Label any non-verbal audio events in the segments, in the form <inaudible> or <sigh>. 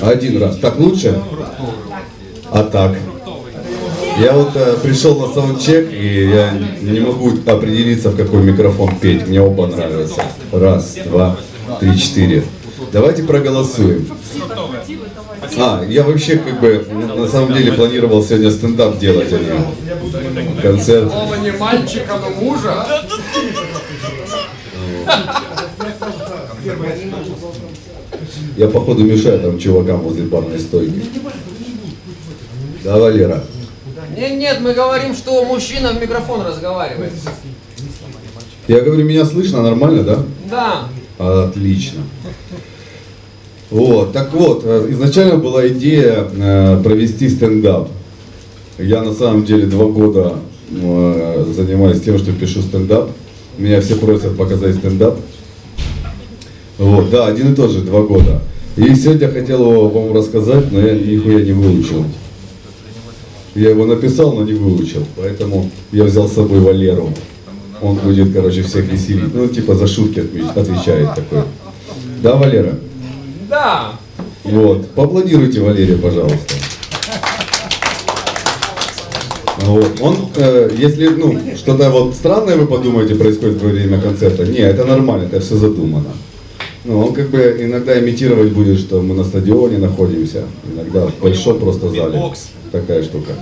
Один раз. Так лучше? А так? Я вот э, пришел на саундчек, и я не могу определиться, в какой микрофон петь. Мне оба нравятся. Раз, два, три, четыре. Давайте проголосуем. А, я вообще как бы на самом деле планировал сегодня стендап делать, а не концерт. Слово не мальчика, но мужа. <laughs> Я походу мешаю там чувакам возле барной стойки. Да, Валера? Нет, нет, мы говорим, что мужчина в микрофон разговаривает. Я говорю, меня слышно нормально, да? Да. Отлично. Вот, так вот, э, изначально была идея э, провести стендап. Я на самом деле два года э, занимаюсь тем, что пишу стендап. Меня все просят показать стендап. Вот, да, один и тот же, два года. И сегодня хотел его вам рассказать, но я нихуя не выучил. Я его написал, но не выучил. Поэтому я взял с собой Валеру. Он будет, короче, всех веселить. Ну, типа за шутки отвечает такой. Да, Валера? Да. Вот. Поаплодируйте Валерию, пожалуйста. Вот. Он, э, если ну, что-то вот странное вы подумаете происходит во время концерта, не, это нормально, это все задумано. Ну, он как бы иногда имитировать будет, что мы на стадионе находимся, иногда в большом просто зале. Такая штука.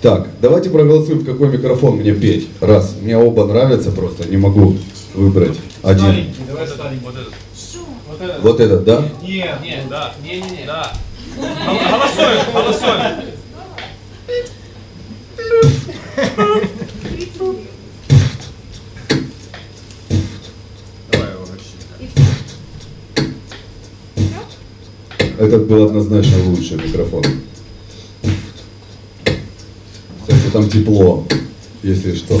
Так, давайте проголосуем, в какой микрофон мне петь. Раз, мне оба нравятся просто, не могу выбрать один. Давай старенький. Вот этот. Вот этот. Вот этот, да? Нет, нет, да. Не, не, не. Да. Гол- Голосуем, голосуем. <laughs> Этот был однозначно лучше микрофон. Кстати, там тепло, если что.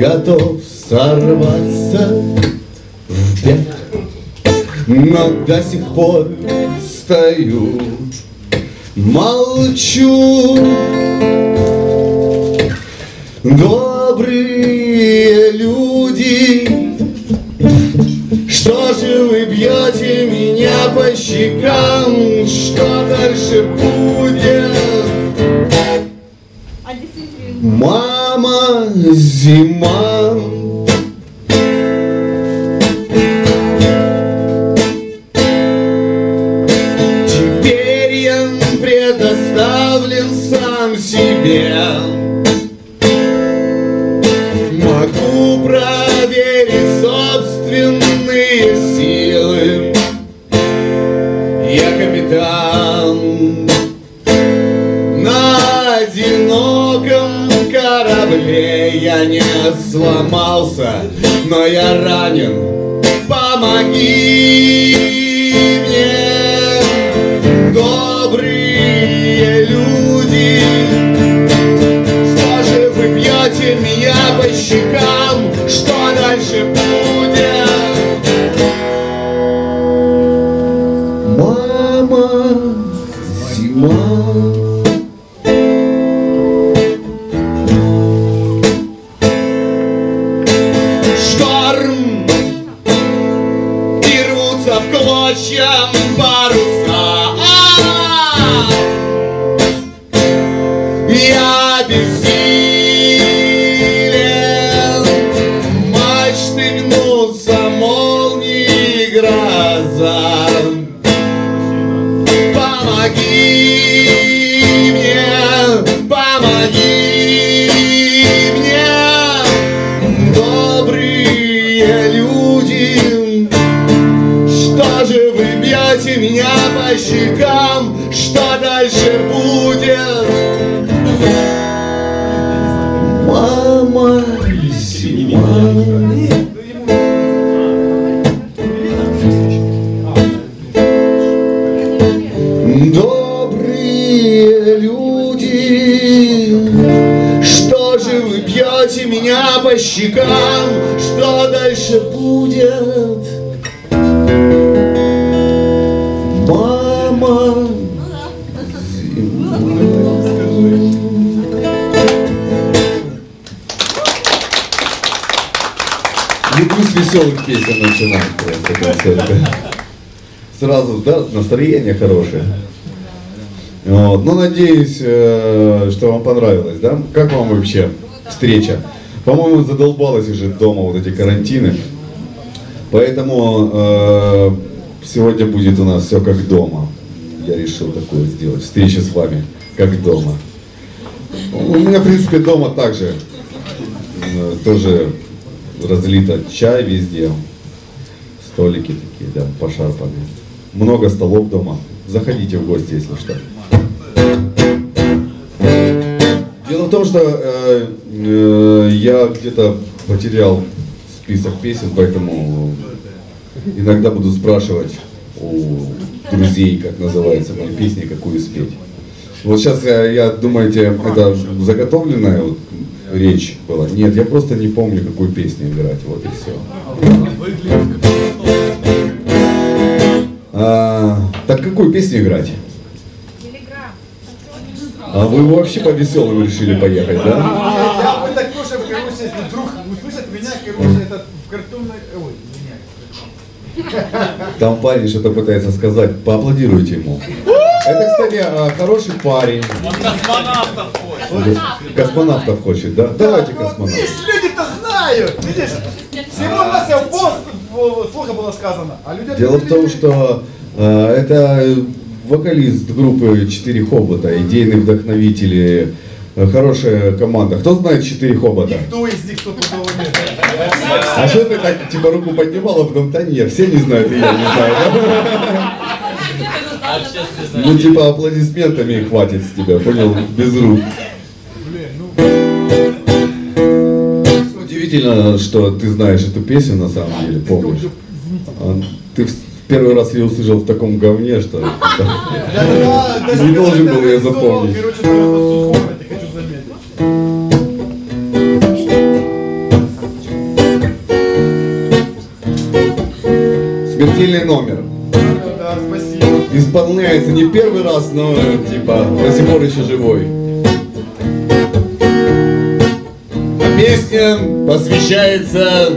Готов сорваться в бег Но до сих пор стою молчу. Добрые зима, не сломался, но я ранен. Помоги щекам? Что дальше будет? Мама, Люблю с веселых песен начинать. Сразу, да, настроение хорошее. Вот. Ну, надеюсь, э, что вам понравилось, да? Как вам вообще встреча? По-моему, задолбалось уже дома вот эти карантины. Поэтому э, сегодня будет у нас все как дома. Я решил такое сделать. Встреча с вами как дома. У меня, в принципе, дома также э, тоже разлито чай везде. Столики такие, да, пошарпанные. Много столов дома. Заходите в гости, если что. Дело в том, что э, э, я где-то потерял список песен, поэтому иногда буду спрашивать у друзей, как называется моя песня, какую спеть. Вот сейчас я, я думаете, это заготовленная вот речь была? Нет, я просто не помню, какую песню играть, вот и все. А, так какую песню играть? А вы вообще по веселым решили поехать, да? Я бы так тоже, короче, если вдруг услышат меня, короче, это в картонной... Ой, меня. Там парень что-то пытается сказать, поаплодируйте ему. Это, кстати, а, хороший парень. Он космонавтов хочет. Космонавтов хочет, да? Давайте космонавтов. видишь, люди-то знают, видишь? Всего на все пост слуха было сказано, а люди... Дело в том, что э, это вокалист группы «Четыре хобота», идейный вдохновитель, э, хорошая команда. Кто знает «Четыре хобота»? Кто из них стопудово нет? А что ты так, типа, руку поднимал, а потом, да нет, все не знают, и я не знаю? Ну, типа, аплодисментами хватит с тебя, понял, без рук. Удивительно, что ты знаешь эту песню, на самом деле, помнишь. А Ты первый раз ее услышал в таком говне, что... Я, <laughs> я Не должен был запомнить. Я заметить. Смертельный номер. Да, спасибо. Исполняется не первый раз, но типа до сих пор еще живой. А песня посвящается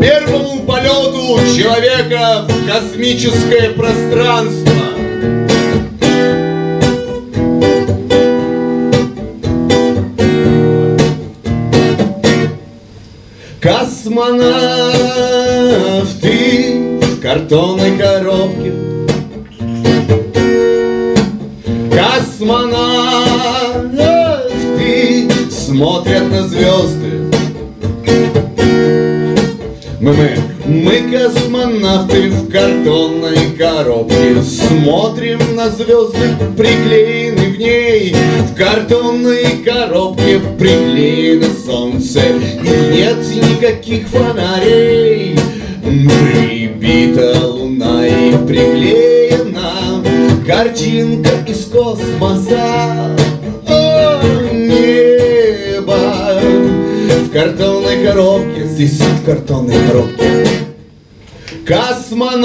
первому полету человека в космическое пространство. Космонавты в картонной коробке Космонавты смотрят на звезды мы, мы, мы космонавты в картонной коробке Смотрим на звезды, приклеены в ней. В картонной коробке приклеено солнце И нет никаких фонарей. Прибита луна и приклеена Картинка из космоса. О, небо! В картонной коробке, в картонной коробке. Космонавты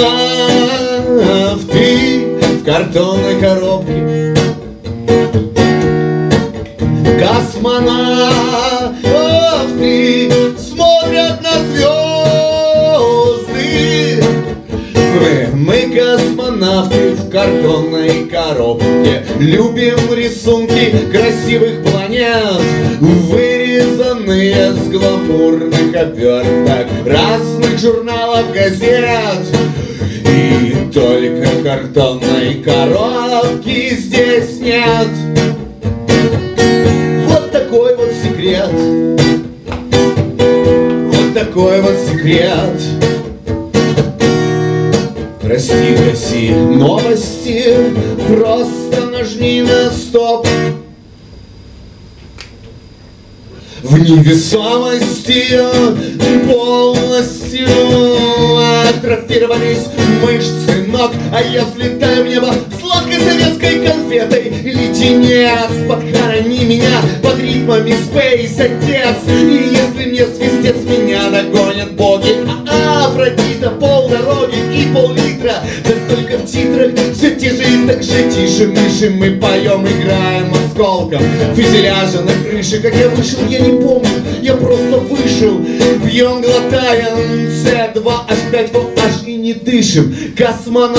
в картонной коробке. Космонавты смотрят на звезды. Мы, мы космонавты в картонной коробке Любим рисунки красивых планет Вырезанные с гламурных оберток Разных журналов, газет. И только картонной коробки здесь нет. Вот такой вот секрет. Вот такой вот секрет. Прости, гаси новости, просто нажми на стоп. В невесомости полностью атрофировались мышцы ног. А я взлетаю в небо сладкой советской конфетой. Леденец, подхорони меня под ритмами Space Отец. И если мне свистец, меня догонят боги. А Афродита полдороги и пол-литра Титрах все тише и так же тише мыши Мы поем, играем осколком. Фюзеляжа на крыше, как я вышел, я не помню. Я просто вышел, пьем, глотаем С2H5OH и не дышим. Космонавты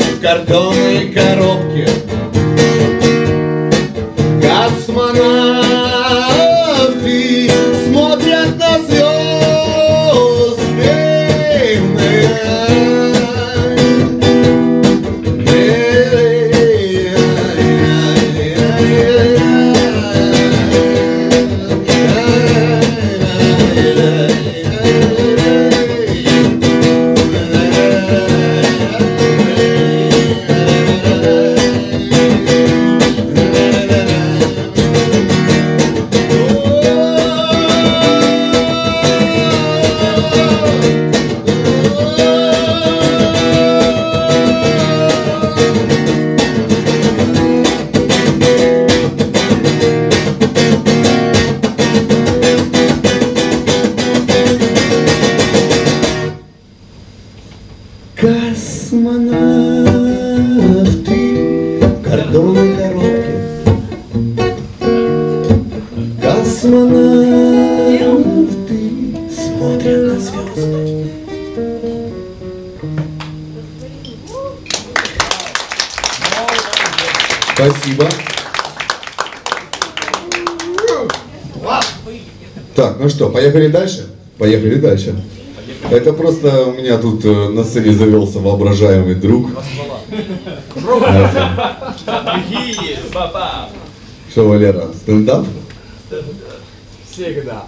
в картонной коробке. Космонавты поехали дальше? Поехали дальше. Это просто у меня тут э, на сцене завелся воображаемый друг. Что, Валера, стендап? Всегда.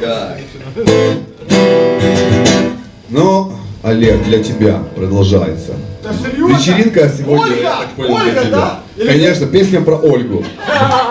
Так. Ну, Олег, для тебя продолжается. Да серьезно? Вечеринка сегодня, Ольга! я так понял, Ольга, для тебя. да? Или- Конечно, песня про Ольгу. <laughs>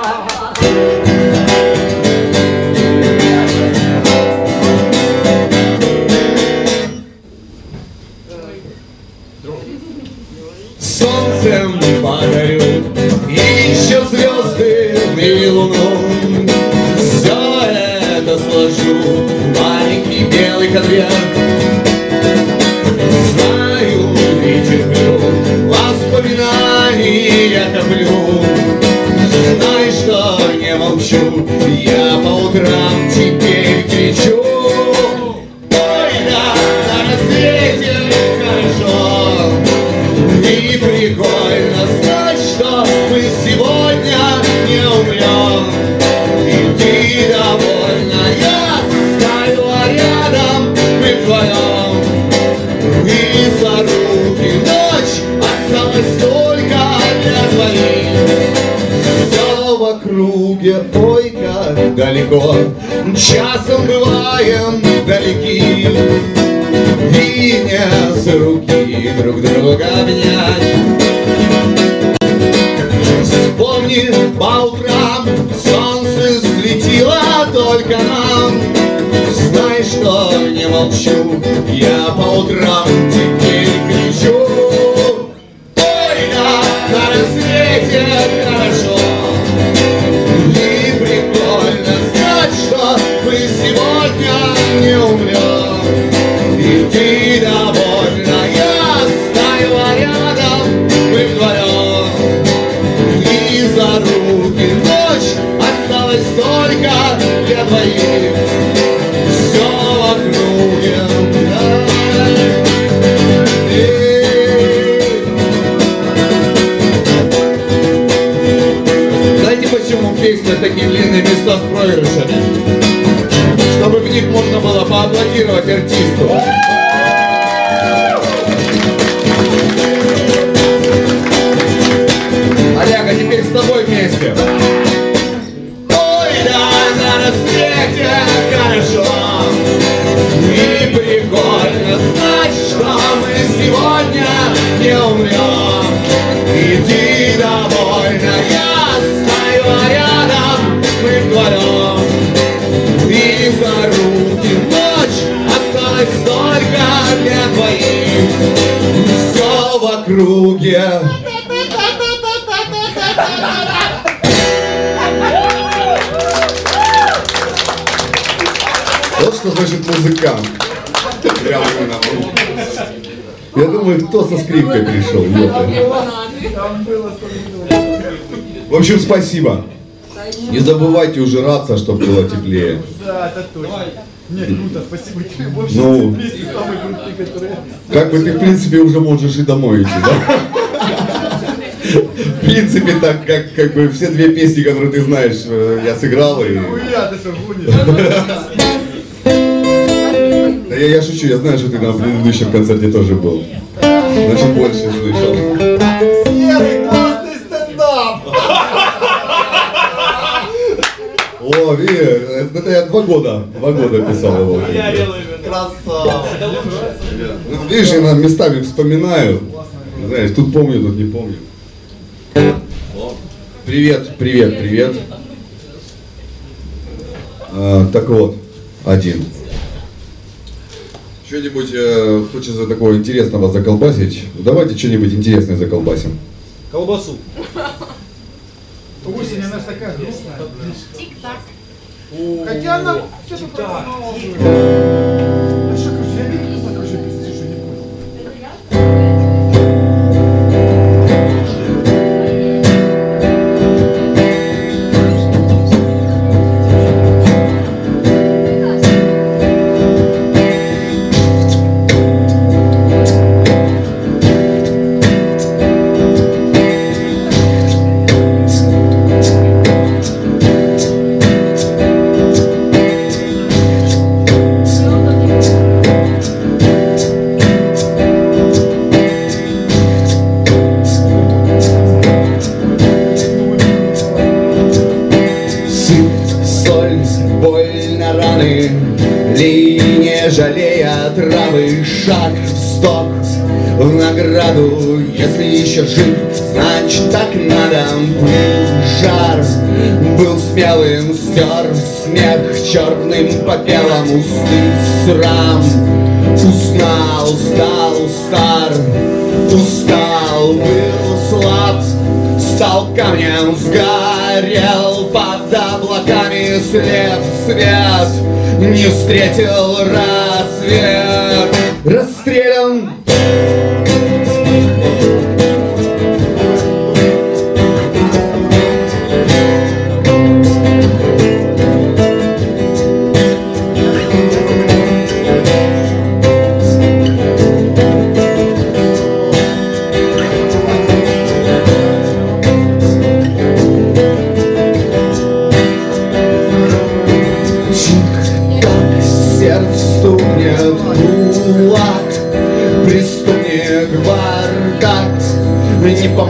музыкант. Прямо. Я думаю, кто со скрипкой пришел? В общем, спасибо. Не забывайте ужираться, чтобы было теплее. Да, это точно. Не, круто, спасибо тебе. Общем, Ну. самые крутые, которые... Как бы ты, в принципе, уже можешь и домой идти, да? В принципе, так как, как бы все две песни, которые ты знаешь, э, я сыграл и... Хуя, ты что, гонишь? Я, я шучу, я знаю, что ты на предыдущем концерте тоже был. Значит, больше слышал. Серый, классный стендап! О, видишь, это я два года, два года писал его. Красава! Ну, Видишь, я местами вспоминаю. Знаешь, тут помню, тут не помню. Привет, привет, привет. А, так вот, один. Что-нибудь э, хочется такого интересного заколбасить? Давайте что-нибудь интересное заколбасим. Колбасу. Осень, она такая грустная. Хотя она что-то черным по белому Стыд, срам. Узнал, стал стар. Устал, был слаб. Стал камнем, сгорел. Под облаками слеп свет. Не встретил рассвет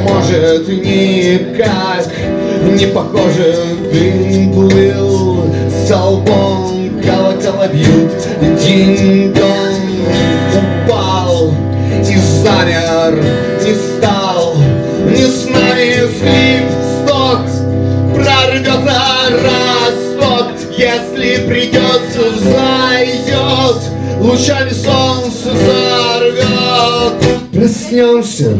Не поможет никак Не похоже, дым плыл Столбом. Колокола бьют Динь-дон упал. И замер, не стал. Не с нами слив сдох Прорвется росток Если придется взойдет Лучами солнца взорвет Проснемся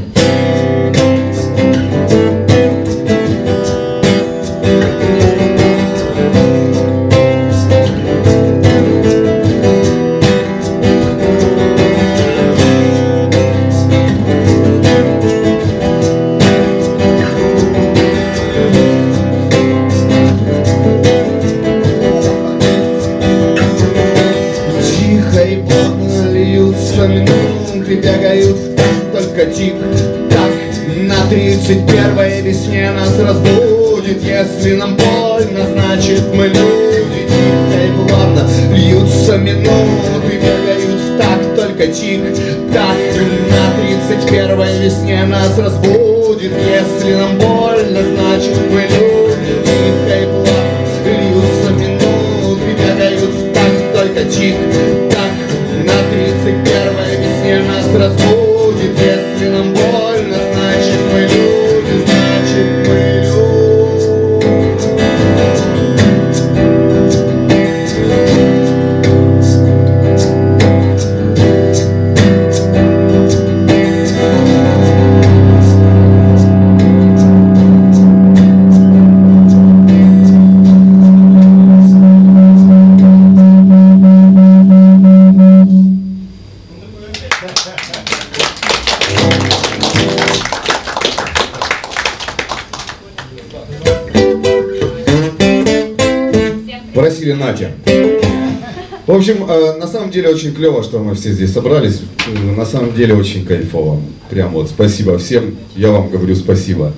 такт только тик-так На тридцать первой весне нас разбудит. Если нам больно, значит мы люди. Тихо и плавно льются минуты Бегают в такт только тик-так На тридцать первой весне нас разбудит. Если нам больно, значит мы люди общем, э, на самом деле очень клево, что мы все здесь собрались. Э, на самом деле очень кайфово. Прям вот спасибо всем. Я вам говорю спасибо.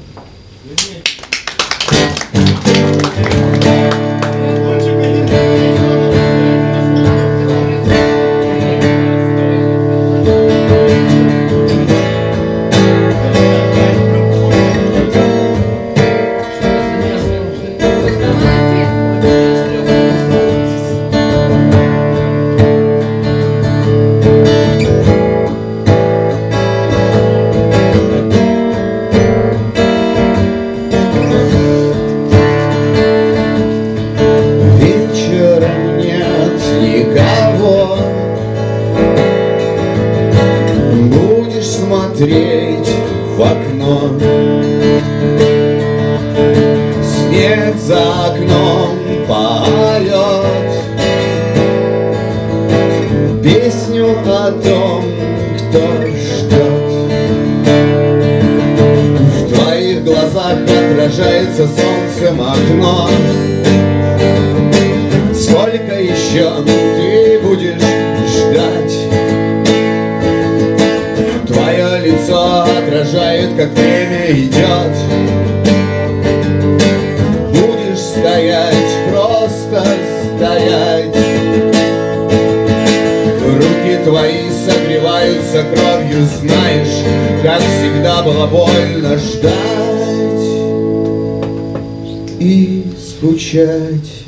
и скучать.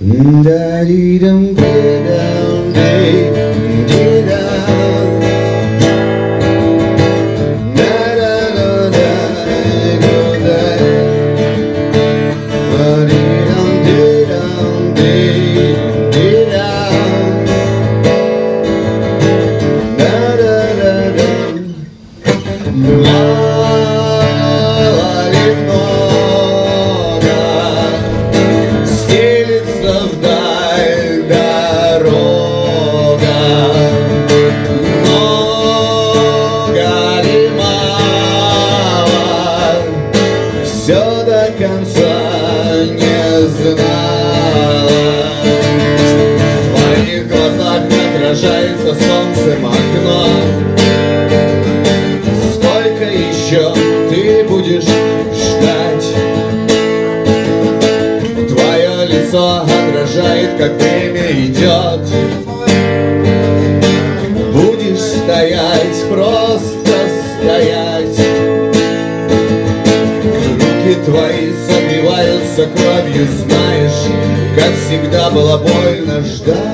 Да-ди-дам-ди-дам-ди-дам ты знаешь, как всегда было больно ждать.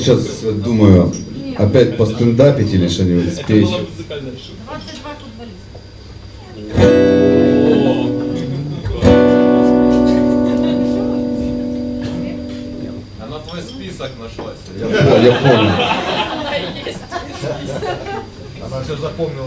сейчас э, думаю, опять постендапить или что-нибудь спеть. 22 футболиста. список нашлась. Я, я помню. Она все запомнила.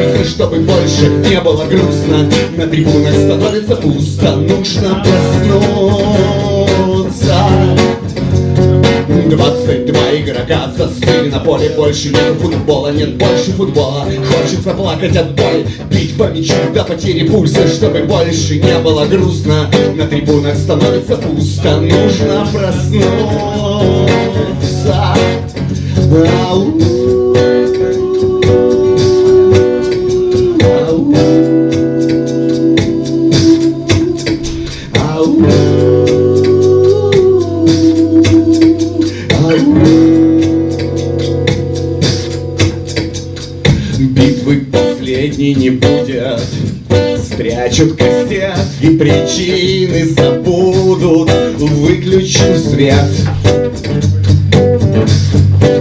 Пульса Чтобы больше не было грустно. На трибунах становится пусто. Нужно проснуться. 22 игрока застыли на поле. Больше нет футбола, нет больше футбола. Хочется плакать от боли Бить по мячу до потери пульса Чтобы больше не было грустно. На трибунах становится пусто. Нужно проснуться. Ау. Причины забудут Выключу свет.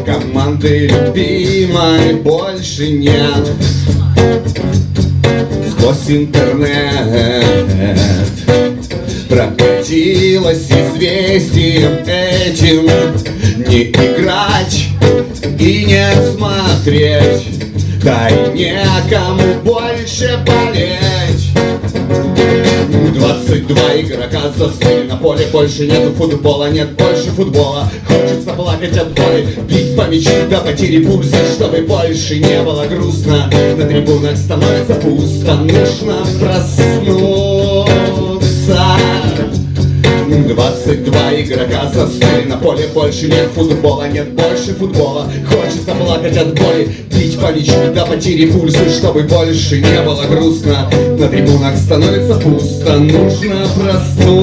Команды любимой больше нет. Сквозь интернет Прокатилось известием этим. Не играть и не смотреть. Да и некому больше болеть 22 игрока застыли на поле Больше нету футбола, нет больше футбола. Хочется плакать от боли Бить по мячу до потери пульса Чтобы больше не было грустно. На трибунах становится пусто Нужно проснуться 22 игрока застыли на поле. Больше нет футбола, нет больше футбола. Хочется плакать от боли Бить по мячу до потери пульса Чтобы больше не было грустно. На трибунах становится пусто Нужно проснуться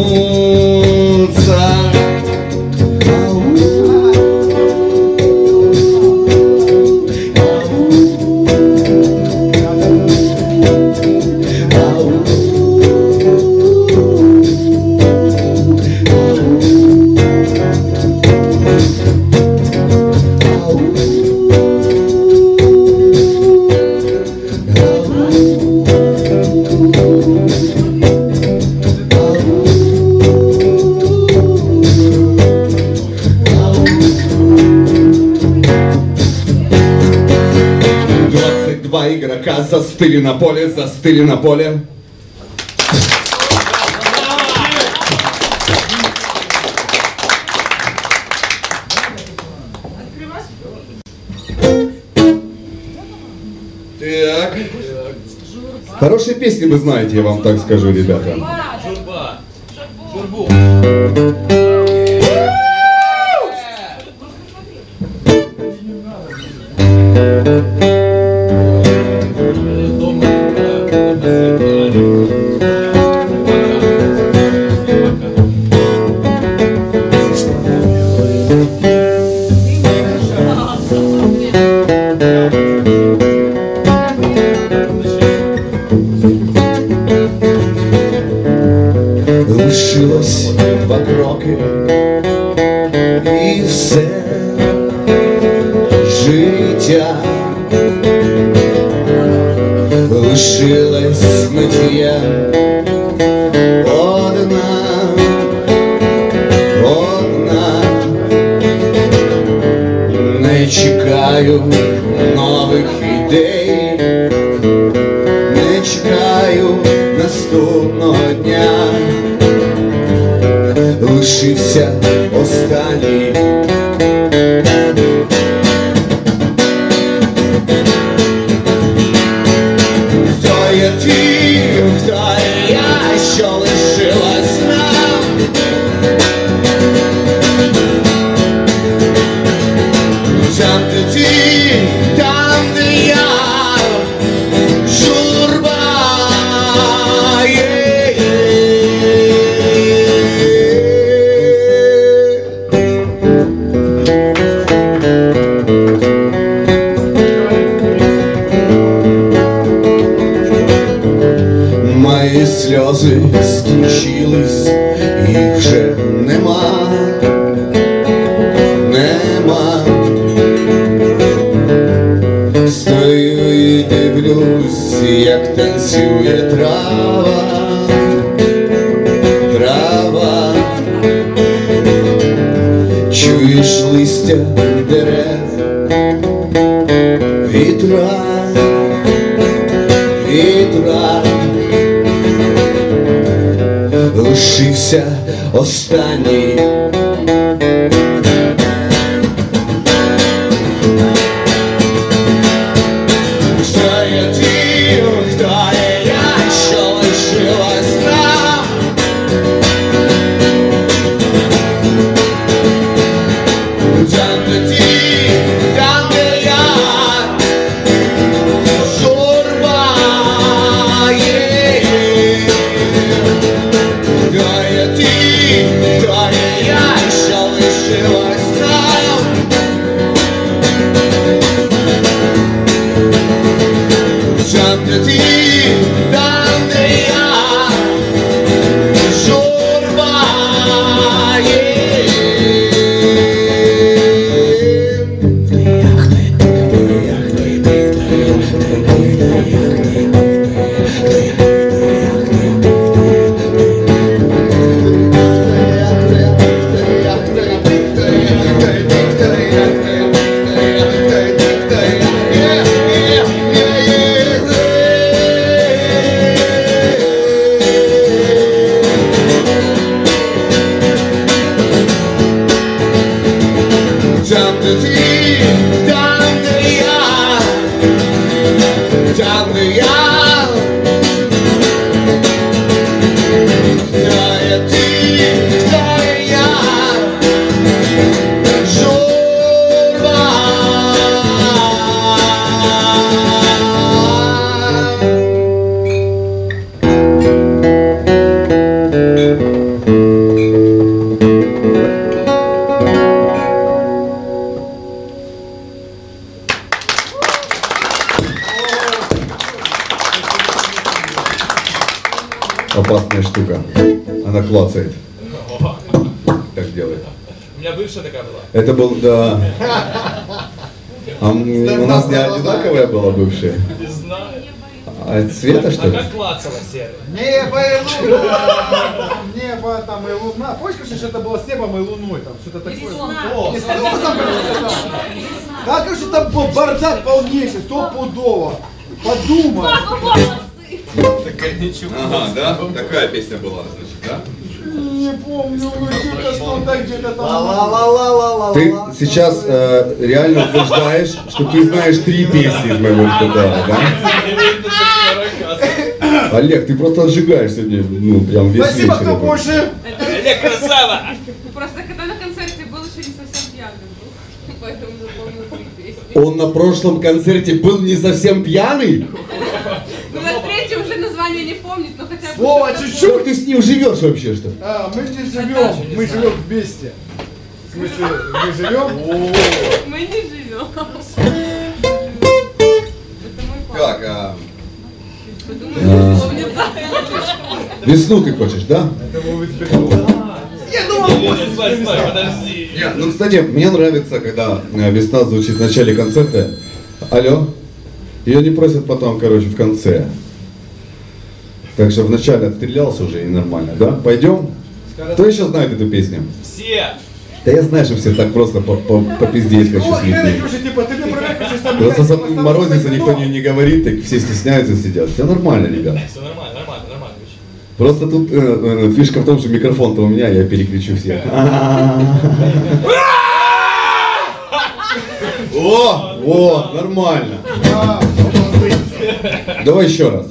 застыли на поле, застыли на поле. Так. Хорошие песни вы знаете, я вам так скажу, ребята. Журба. Журбу. believe. А цвета что А ли? как клацала серый? Небо и луна, небо там и луна. Помнишь, короче, что это было с небом и луной, там что-то такое? Не с солнцем, короче, там. Да, короче, там был бардак полнейший, стопудово. Подумай. Ага, да? Такая песня была, значит, да? Не помню, ну что-то что-то где-то там. Ты сейчас э, реально утверждаешь, что ты знаешь три песни из моего репертуара, да? Олег, ты просто отжигаешь сегодня, ну, прям весь Спасибо, вечер. кто больше. Олег, красава! Просто когда на концерте был еще не совсем пьяным был. <laughs> Поэтому запомнил три песни. Он на прошлом концерте был не совсем пьяный? Ну, на третьем уже название не помнит, но хотя бы... Слово чуть-чуть. Как ты с ним живешь вообще, что? А, мы не живем, мы живем вместе. В смысле, мы живем? Мы не живем. Как? А... Весну ты хочешь, да? Нет, стой, стой, подожди. Ну, кстати, мне нравится, когда э, весна звучит в начале концерта. Алло. Ее не просят потом, короче, в конце. Так что вначале отстрелялся уже и нормально, да? Пойдем? Кто еще знает эту песню? Все. Да я знаю, что все так просто по- по- попиздеть хочу с людьми. Просто со морозится, никто ну, не, не говорит, так все стесняются, сидят. Все нормально, ребят. Все нормально, нормально, нормально. вообще. Просто тут э, э, фишка в том, что микрофон-то у меня, я перекричу всех. <laughs> О, вот, нормально. Давай еще раз.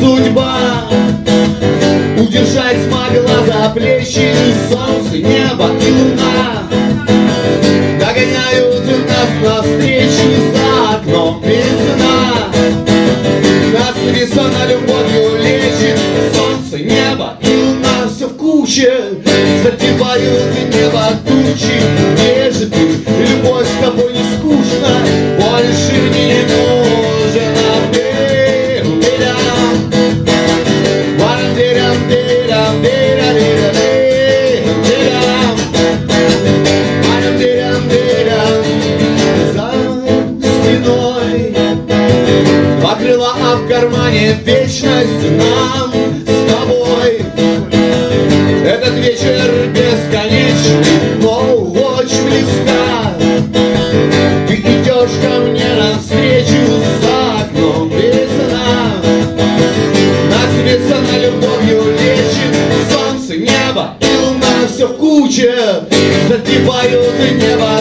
Судьба. Держать смогла за плечи солнце, небо и луна. Догоняют нас навстречу за окном весна Нас весна любовью лечит Солнце, небо и луна. Все в куче Затевают небо тучи Где же ты? Любовь с тобой не кармане вечность нам с тобой. Этот вечер бесконечный, но очень близка Ты идешь ко мне навстречу за окном весна Нас весна любовью лечит Солнце, небо и луна все в куче. Затевают небо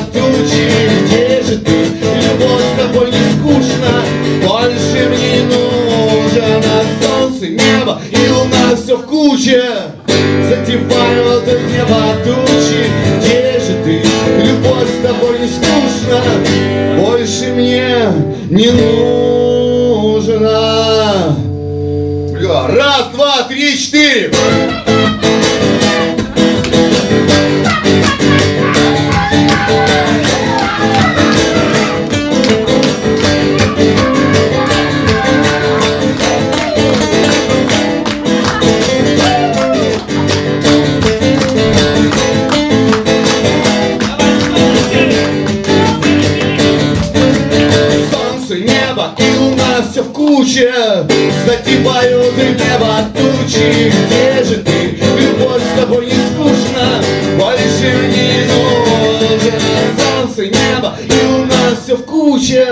все в куче Затевают небо тучи Где же ты? Любовь с тобой не скучно Больше мне не нужно Бля, Раз, два, три, четыре. Затевают небо тучи. Где же ты? Любовь с тобой не скучно. Больше не нужен Солнце, небо и луна все в куче.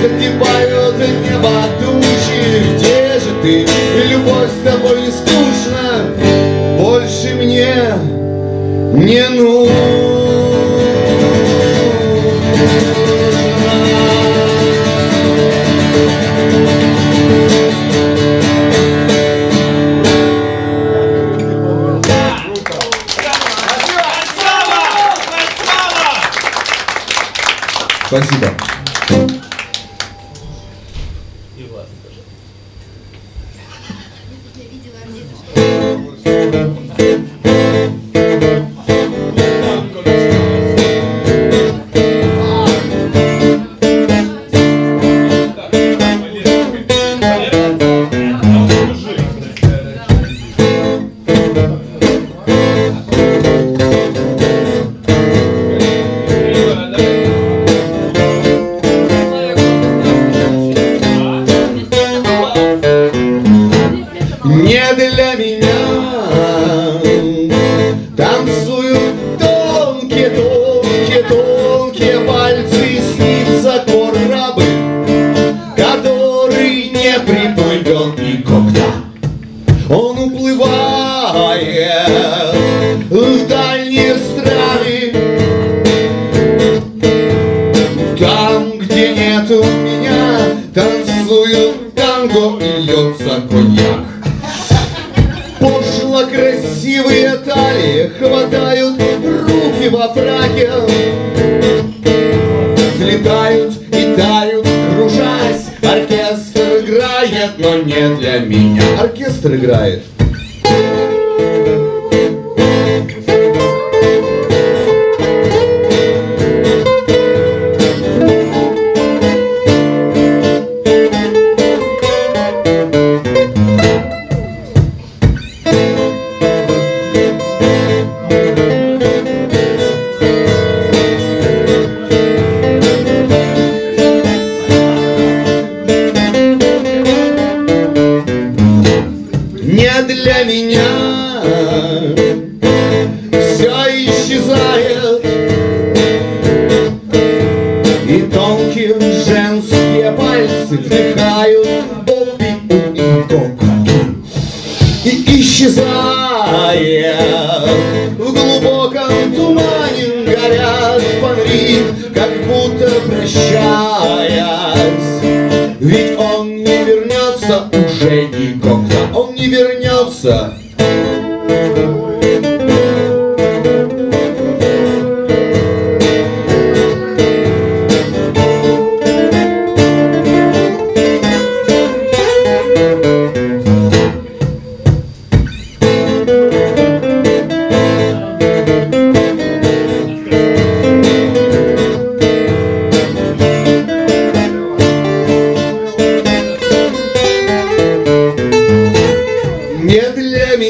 Затевают небо тучи. Где же ты? Любовь с тобой не скучно. Больше мне не нужно Спасибо.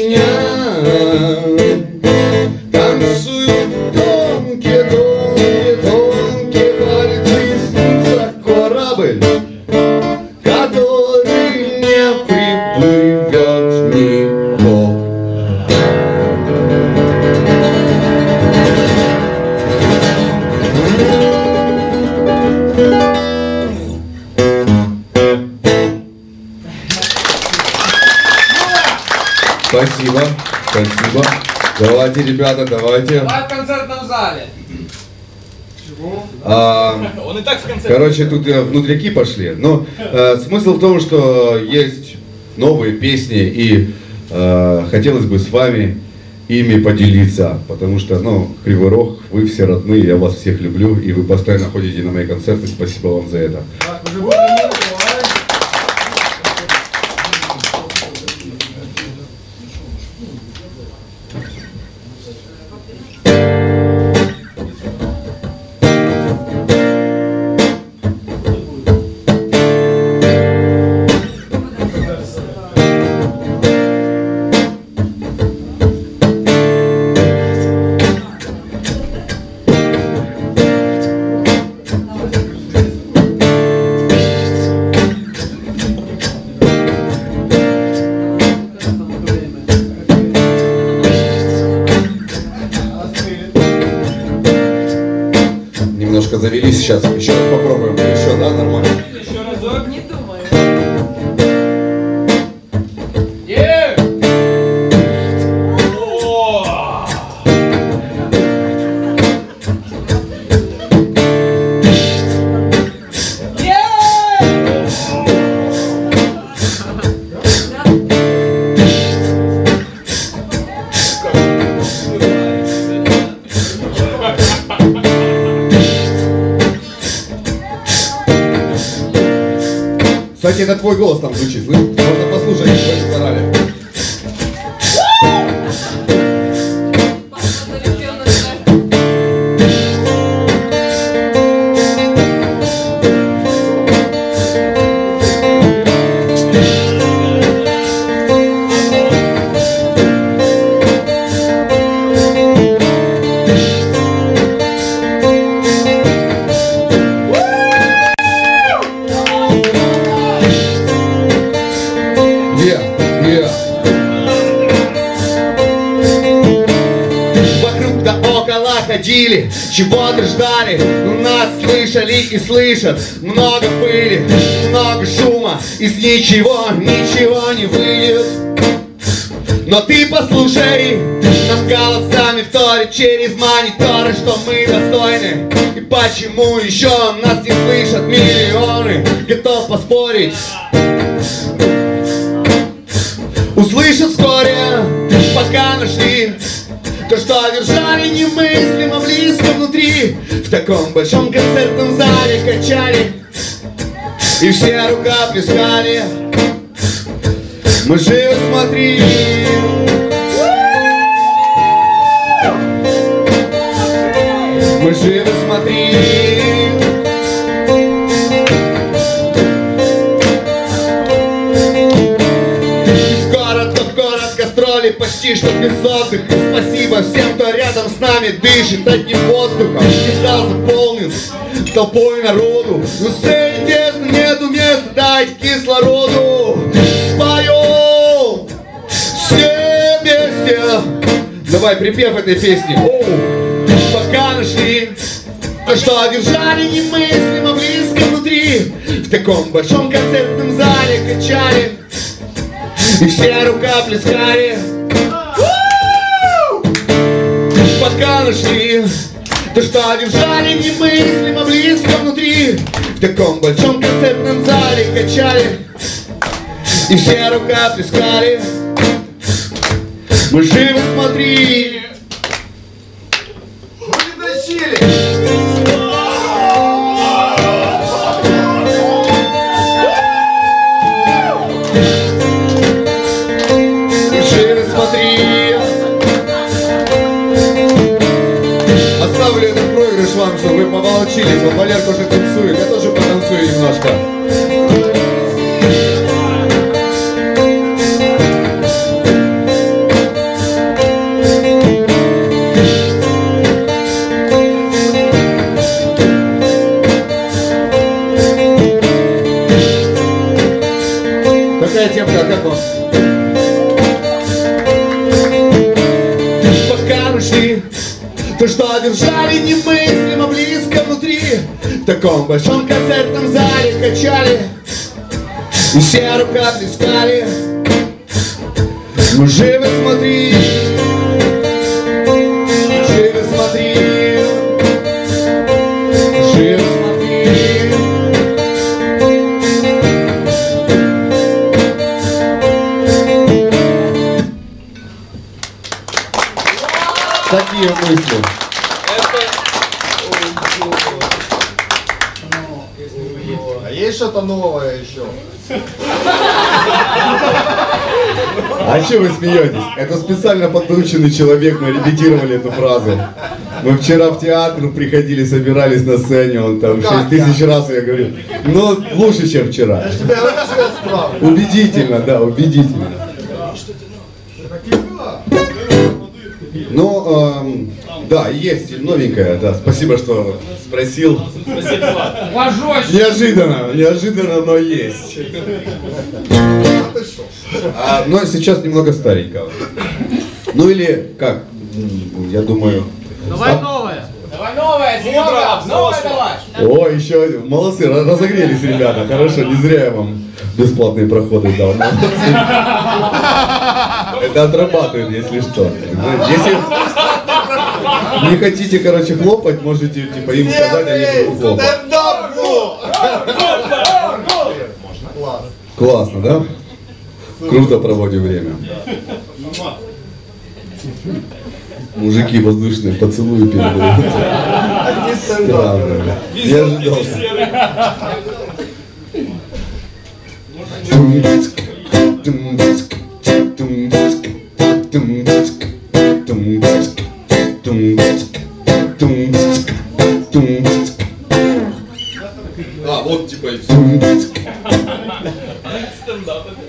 Для Давайте, ребята, давайте. Давай в концертном зале. А, Он и так в конце. короче, тут э, внутряки пошли. Но э, смысл в том, что есть новые песни, и э, хотелось бы с вами ими поделиться, потому что, ну, Кривой Рог, вы все родные, я вас всех люблю, и вы постоянно ходите на мои концерты, спасибо вам за это. Сейчас, еще и слышат Много пыли, много шума Из ничего, ничего не выйдет. Но ты послушай, нам голосами вторят через мониторы, что мы достойны. И почему еще нас не слышат миллионы Готов поспорить. Услышат вскоре, пока нашли То, что держали немыслимо близко внутри. В таком большом концертном качали И все рука плескали. Мы живо смотрим Мы живо смотрим Из города город гастроли почти что без отдыха. Спасибо всем, кто рядом с нами дышит одним воздухом. И зал заполнен толпой народу. Но все тесно, нету места, дайте кислороду. Споем все вместе Давай припев этой песни. Оу. Пока нашли. То, что держали немыслимо близко внутри? В таком большом концертном зале качали И все рука плескали! Пока нашли то, что держали немыслимо близко внутри В таком большом концертном зале качали И все рука плескали Мы живы, смотри. Помолчились. Вот Валерка уже танцует, я тоже потанцую немножко. Такая темка, как вам? Пока мы шли, то что держали таком большом концертном зале качали И все рука плескали. Мы живы, смотри. Живы, смотри. Живы, смотри. Такие мысли. Что-то новое еще? А что вы смеетесь? Это специально подученный человек, мы репетировали эту фразу. Мы вчера в театр приходили, собирались на сцене, он там 6 тысяч раз я говорил. Ну, лучше, чем вчера. Убедительно, да, убедительно. Ну, эм, да, есть новенькая, да. Спасибо, что спросил. Пожестче. Неожиданно, неожиданно, но есть. А, но сейчас немного старенького. Ну или как? Я думаю. Давай новое. Давай новое, Серега. Новое давай. О, еще один. Молодцы, разогрелись, ребята. Хорошо, не зря я вам бесплатные проходы дал. Молодцы. Это отрабатывает, если что. Если не хотите, короче, хлопать, можете типа им сказать, они будут хлопать. Классно, да? Круто проводим время. Мужики воздушные поцелуи передают. Странно. Не ожидал. А, вот типа и все.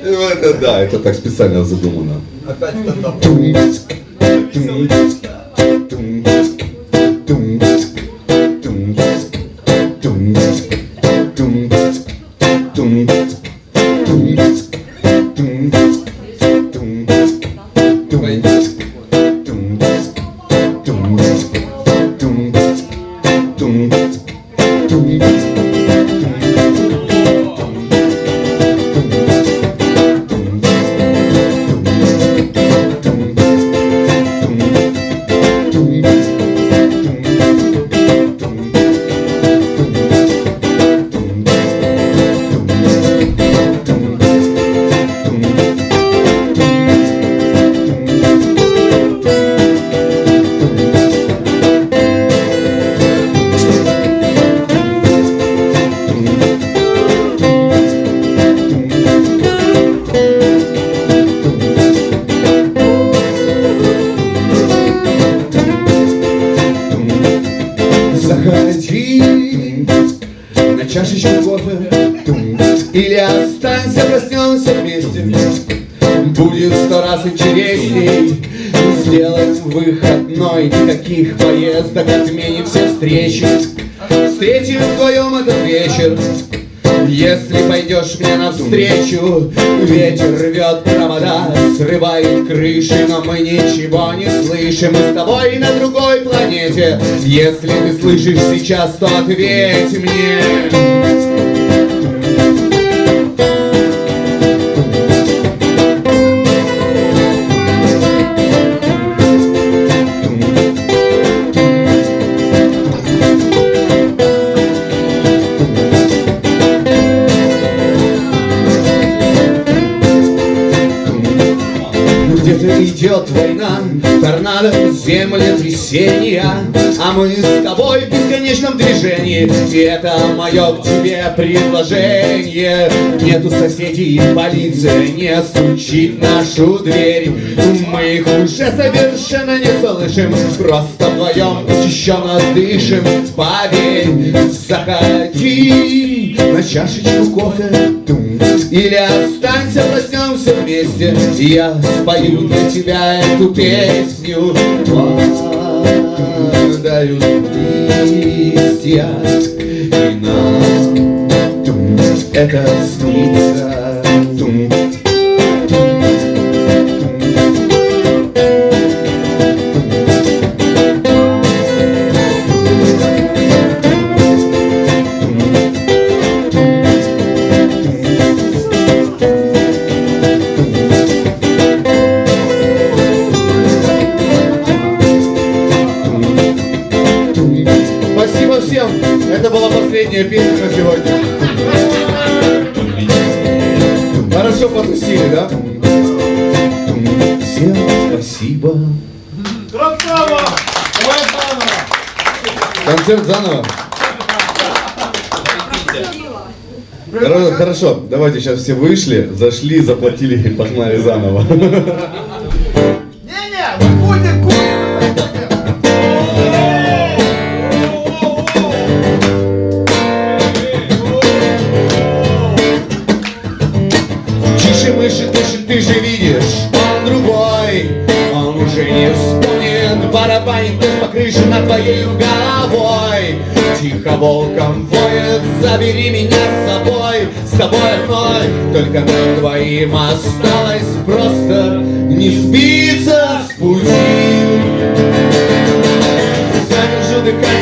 Это да, это так специально задумано. Опять стендап. Не слышим. Мы с тобой на другой планете. Если ты слышишь сейчас, то ответь мне. Торнадо, землетрясения, а мы с тобой в бесконечном движении. И это мое к тебе предложение. Нету соседей, полиция не стучит нашу дверь. Мы их уже совершенно не слышим, просто вдвоем учащенно дышим. Поверь, заходи на чашечку кофе, тум, или останься, проснемся вместе. Я спою для тебя эту песню. Падают листья, и тум, это снится. Хорошо, давайте сейчас все вышли, зашли, заплатили и погнали заново. Ты же видишь, он другой. Он уже не вспомнит, барабанит дождь по крыше над твоей головой. Тихо волком воет, забери меня с собой тобой одной, только нам двоим осталось просто Не сбиться с пути. Задержу дыхание,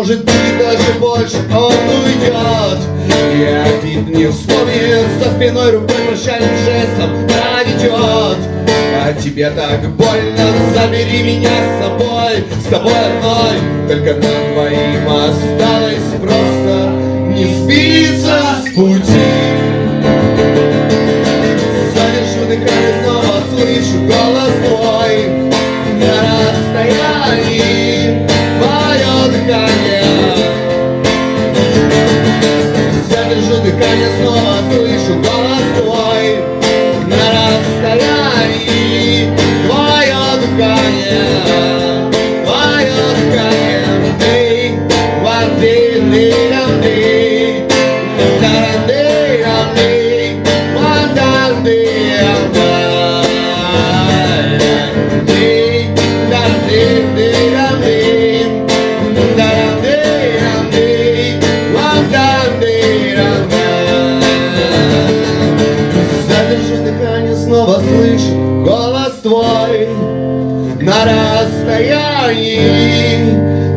может быть даже больше он уйдет И обид не вспомнит За спиной рукой прощальным жестом проведет а тебе так больно, забери меня с собой С тобой одной, только нам двоим осталось просто Не сбиться с пути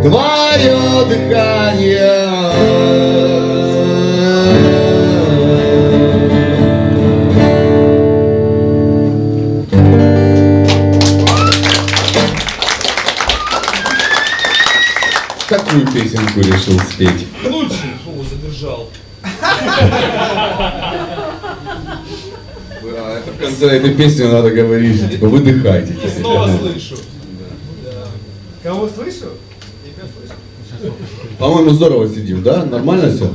твое дыхание Какую песенку решил спеть? Лучше. О, задержал. Это в конце этой песни надо говорить, типа, выдыхайте. И снова слышу. Кого слышу? По-моему, здорово сидим, да? Нормально все?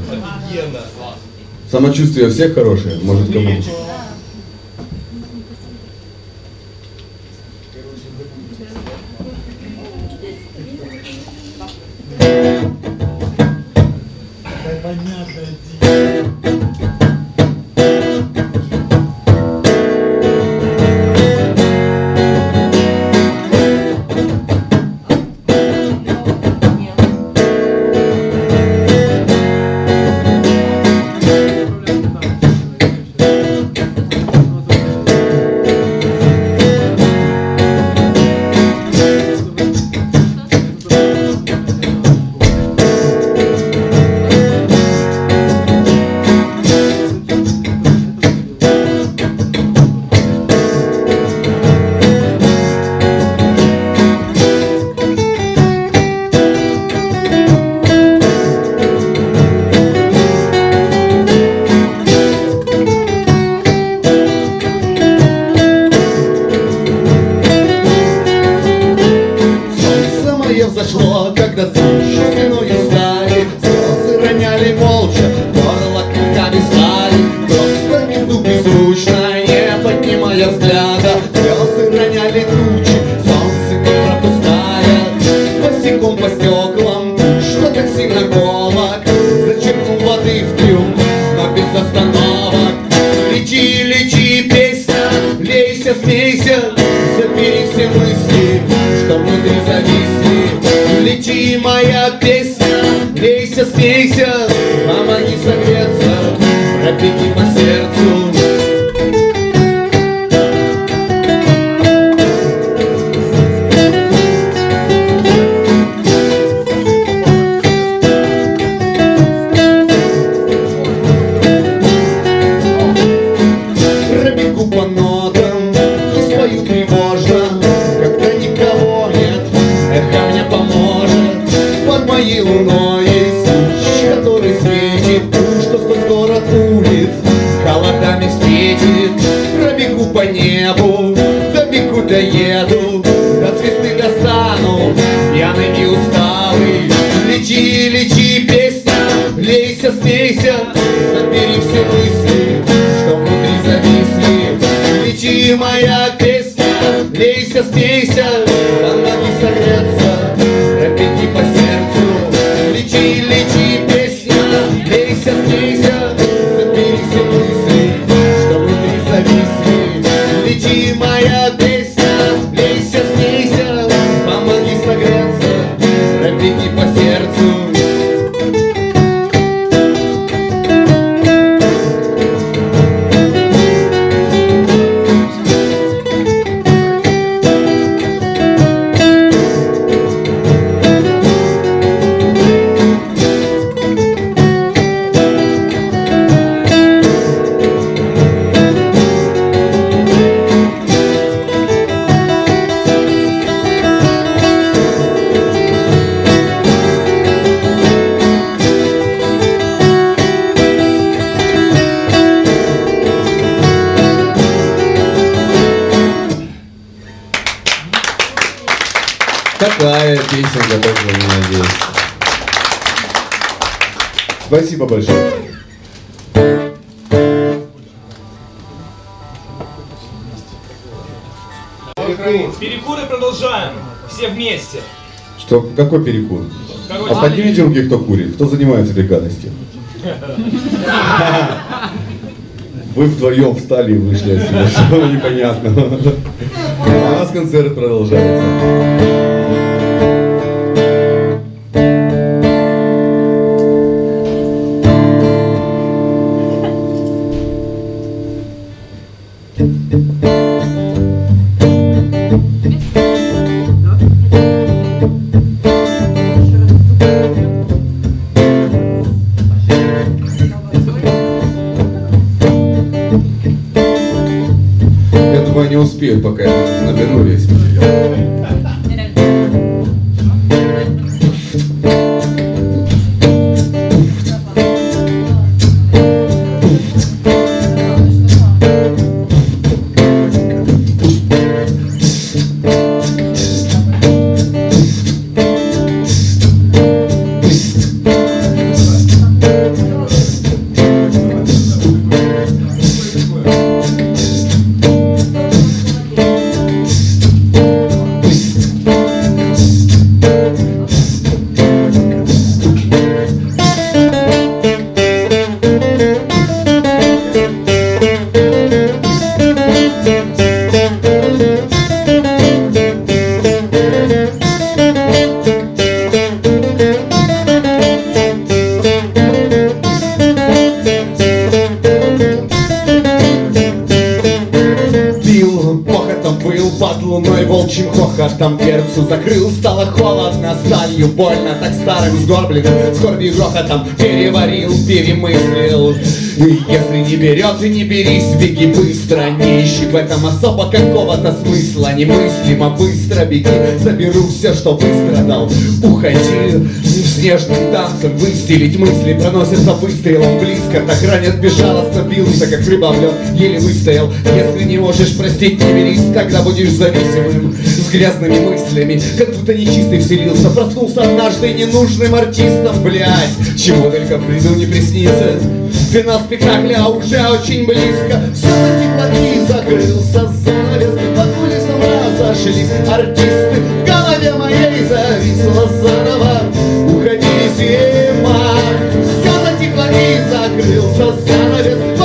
Самочувствие всех хорошее? Может, кому? Смейся, помоги согреться, пробеги по какой перекур? Короче, А поднимите руки, кто курит, кто занимается этой гадостью. Вы вдвоем встали и вышли отсюда, <laughs> что непонятно. А у нас концерт продолжается. Пока Дверцу закрыл, стало холодно, сталью больно Так старым сгорбленным, скорби грохотом Переварил, перемыслил. И если не берет и не берись, беги быстро Не ищи в этом особо какого-то смысла Немыслимо быстро беги, заберу все, что выстрадал. Уходи, снежным танцем выстелить мысли Проносятся выстрелом близко, так ранят безжалостно Бился, как рыба еле выстоял. Если не можешь простить, не берись Когда будешь зависимым, грязными мыслями Как будто нечистый вселился Проснулся однажды ненужным артистом, блядь. Чего только в бреду не приснится. Финал спектакля уже очень близко. Все затихло и закрылся занавес По улицам разошлись. Артисты В голове моей зависло заново. Уходили зима. Все затихло и закрылся занавес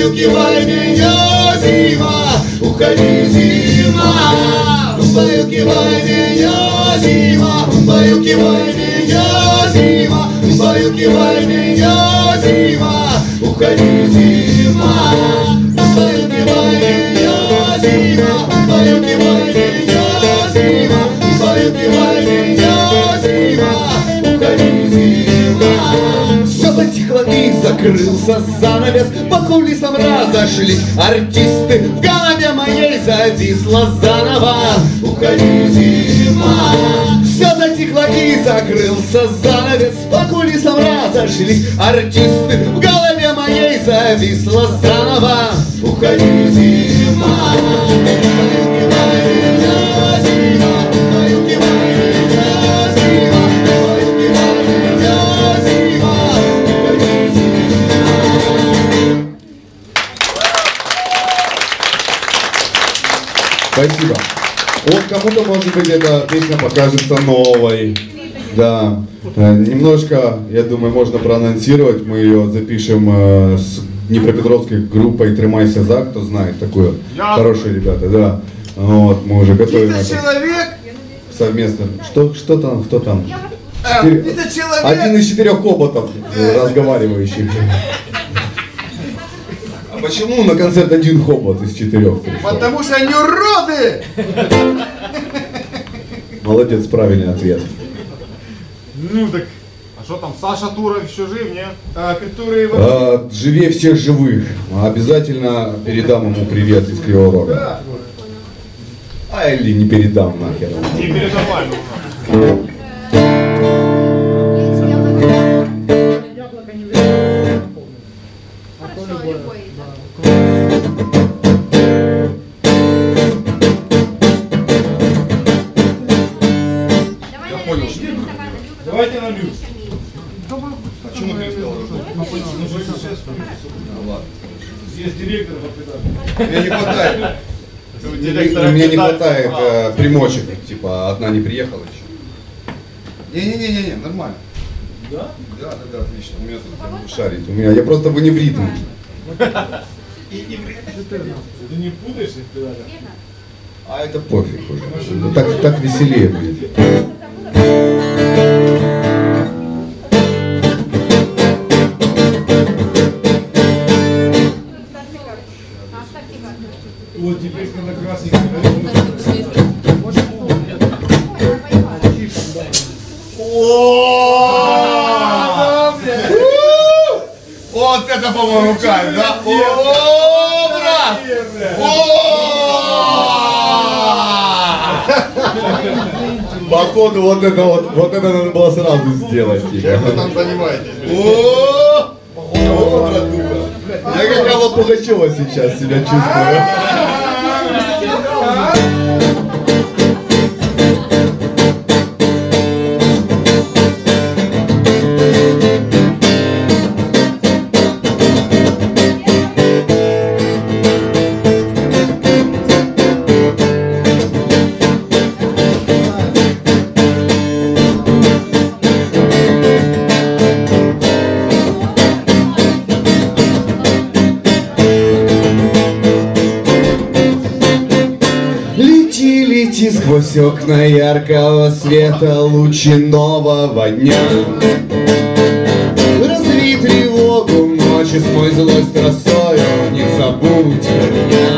убаюкивай меня, зима, уходи, зима, убаюкивай меня, зима, убаюкивай меня, зима, убаюкивай меня, зима, уходи, зима, закрылся занавес, по кулисам разошлись артисты, в голове моей зависла заново, уходи, зима. Все затихло и закрылся занавес, по кулисам разошлись артисты, в голове моей зависла заново, уходи, зима. Вот кому-то, может быть, эта песня покажется новой. Да. Э, Немножко, я думаю, можно проанонсировать. Мы ее запишем э, с Днепропетровской группой «Тримайся за», кто знает такую. Я Хорошие ребята, да. Вот, мы уже готовим Это человек, совместно. Что, что там, кто там? Четыре- Один из четырех хоботов разговаривающих. Почему на концерт один хобот из четырех пришел? потому что они уроды. Молодец, правильный ответ. Ну так, А що там, Саша Туров ще жив, ні? а, которые вот... А, живее всех живых. Обязательно передам ему привет из Кривого Рога. Да. А или не передам нахер. Не передавай ну. Давайте налью. Есть директор в Мне не хватает. Мне не хватает э, примочек. Типа, одна не приехала еще. Не-не-не-не, нормально. Да? Да, да, да, отлично. У меня тут прям шарить. У меня, я просто вы не в Ты не путаешься, когда А это пофиг уже. Ну, Так, так веселее будет. По-моему, кайф, да? О, брат! Походу, вот это вот, вот это надо было сразу сделать. Типа. Там занимаетесь. О, О, братуха. Я как Алла Пугачева сейчас себя чувствую. Сквозь окна яркого света лучи нового дня. Разви тревогу ночи, смой злость росою, не забудь меня.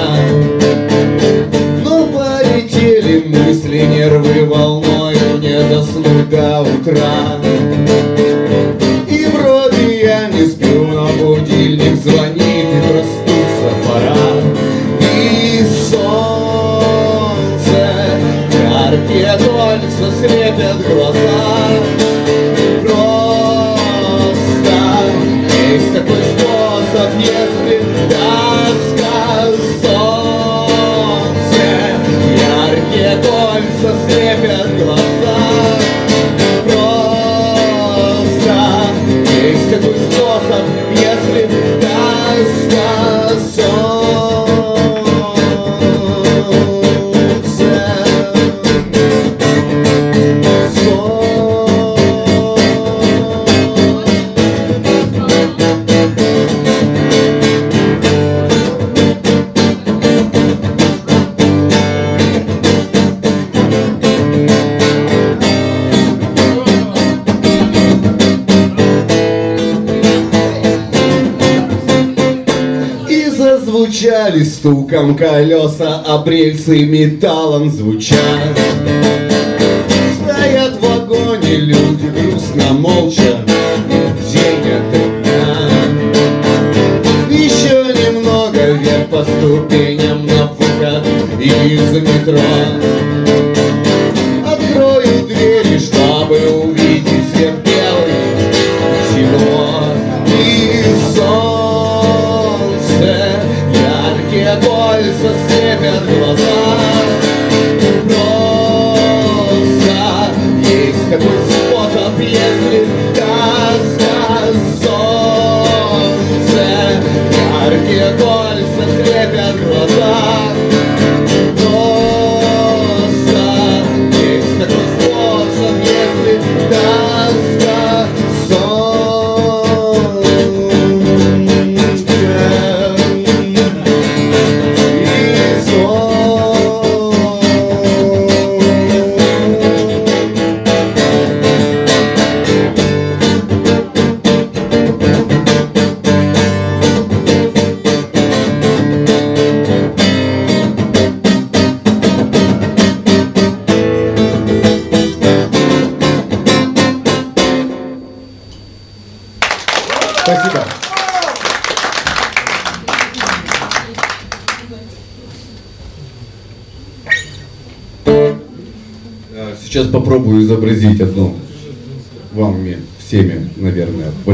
Стуком колеса, а рельсы металлом звучат. Стоят в вагоне люди грустно, молча, день ото дня. Еще немного вверх по ступеням на выход из метро.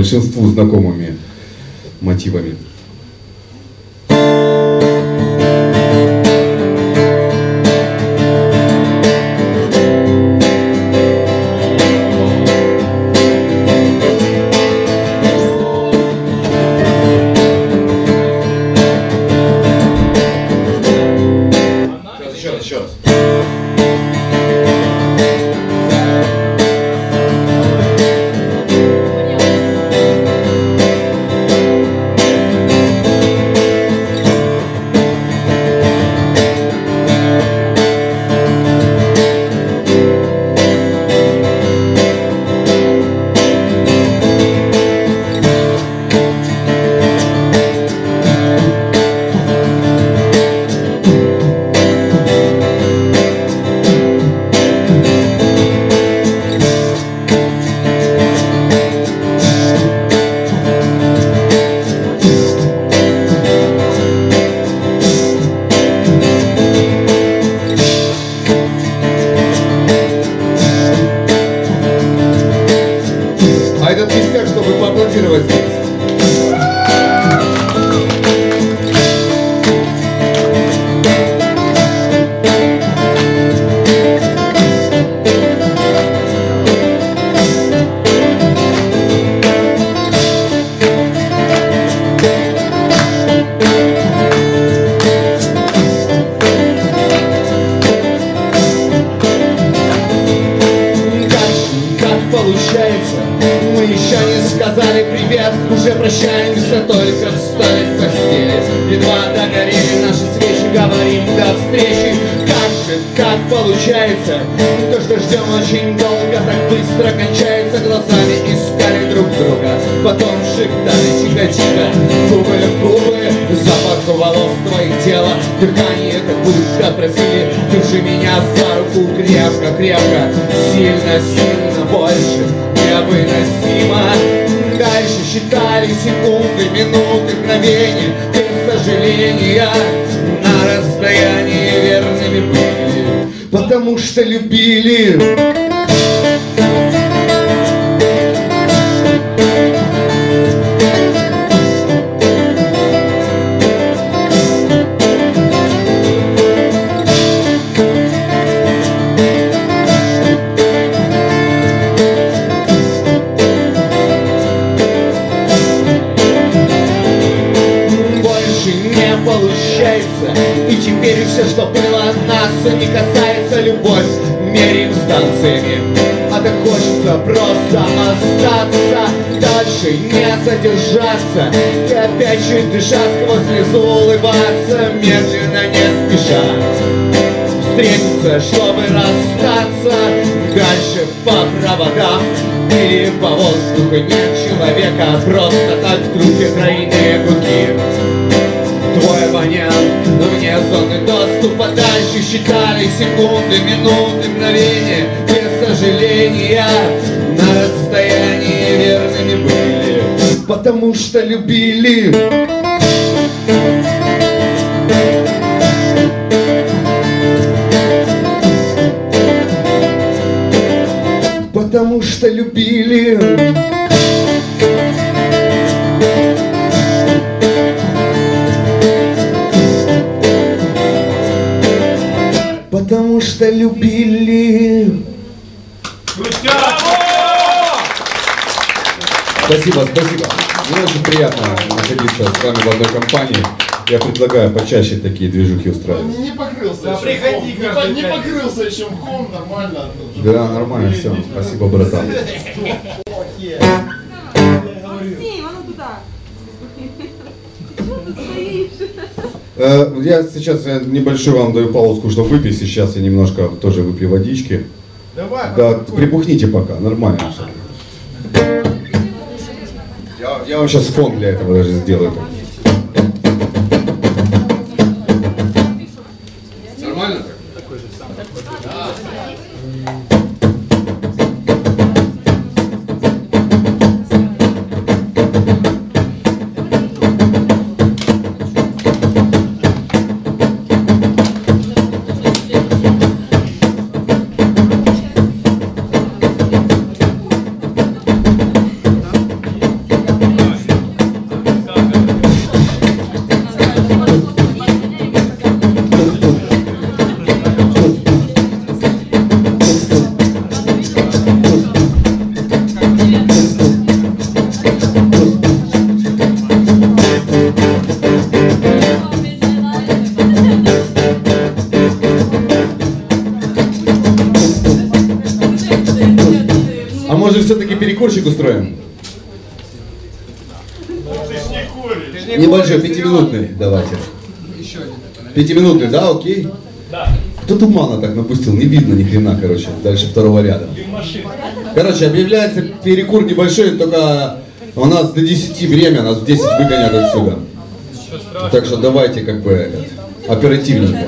Большинству знакомыми мотивами. Получается, мы еще не сказали привет Уже прощаемся, только встали в постели. Едва догорели наши свечи, говорим до встречи. Как же, как получается, то, что ждем очень долго Так быстро кончается, глазами искали друг друга Потом шептали тихо-тихо, губы губы Запах волос твоих тела, дыхание как будто просили Держи меня за руку крепко-крепко Сильно-сильно больше невыносимо. Дальше считали секунды, минуты, мгновения. Без сожаления на расстоянии верными были. Потому что любили мире все, что было от нас, не касается любовь, меряем станциями. А так хочется просто остаться, дальше не задержаться, и опять чуть дыша сквозь слезу улыбаться, медленно не спеша. Встретиться, чтобы расстаться, дальше по проводам или по воздуху не человека, а просто так вдруг и тройные гудки. Твой абонент зоны доступа Дальше считали секунды, минуты, мгновения. Без сожаления на расстоянии верными были. Потому что любили. Потому что любили любили Спасибо, спасибо. Мне очень приятно находиться с вами в одной компании. Я предлагаю почаще такие движухи устраивать. Не покрылся Да, еще приходи. Не, каждый по- не пятницу. покрылся еще мхом, нормально. Да, нормально, все. Спасибо, братан. Я сейчас э, небольшую вам даю паузку, чтобы выпить. Сейчас я немножко тоже выпью водички. Давай, Да, какой- припухните пока, нормально. Я, я вам сейчас фон для этого даже сделаю. А может все-таки перекурчик устроим? Небольшой, пятиминутный, давайте. Пятиминутный, да, окей? Да. Кто тумана так напустил? Не видно ни хрена, короче, дальше второго ряда. Короче, объявляется перекур небольшой, только у нас до 10 время, нас в 10 выгонят отсюда. Так что давайте как бы оперативненько.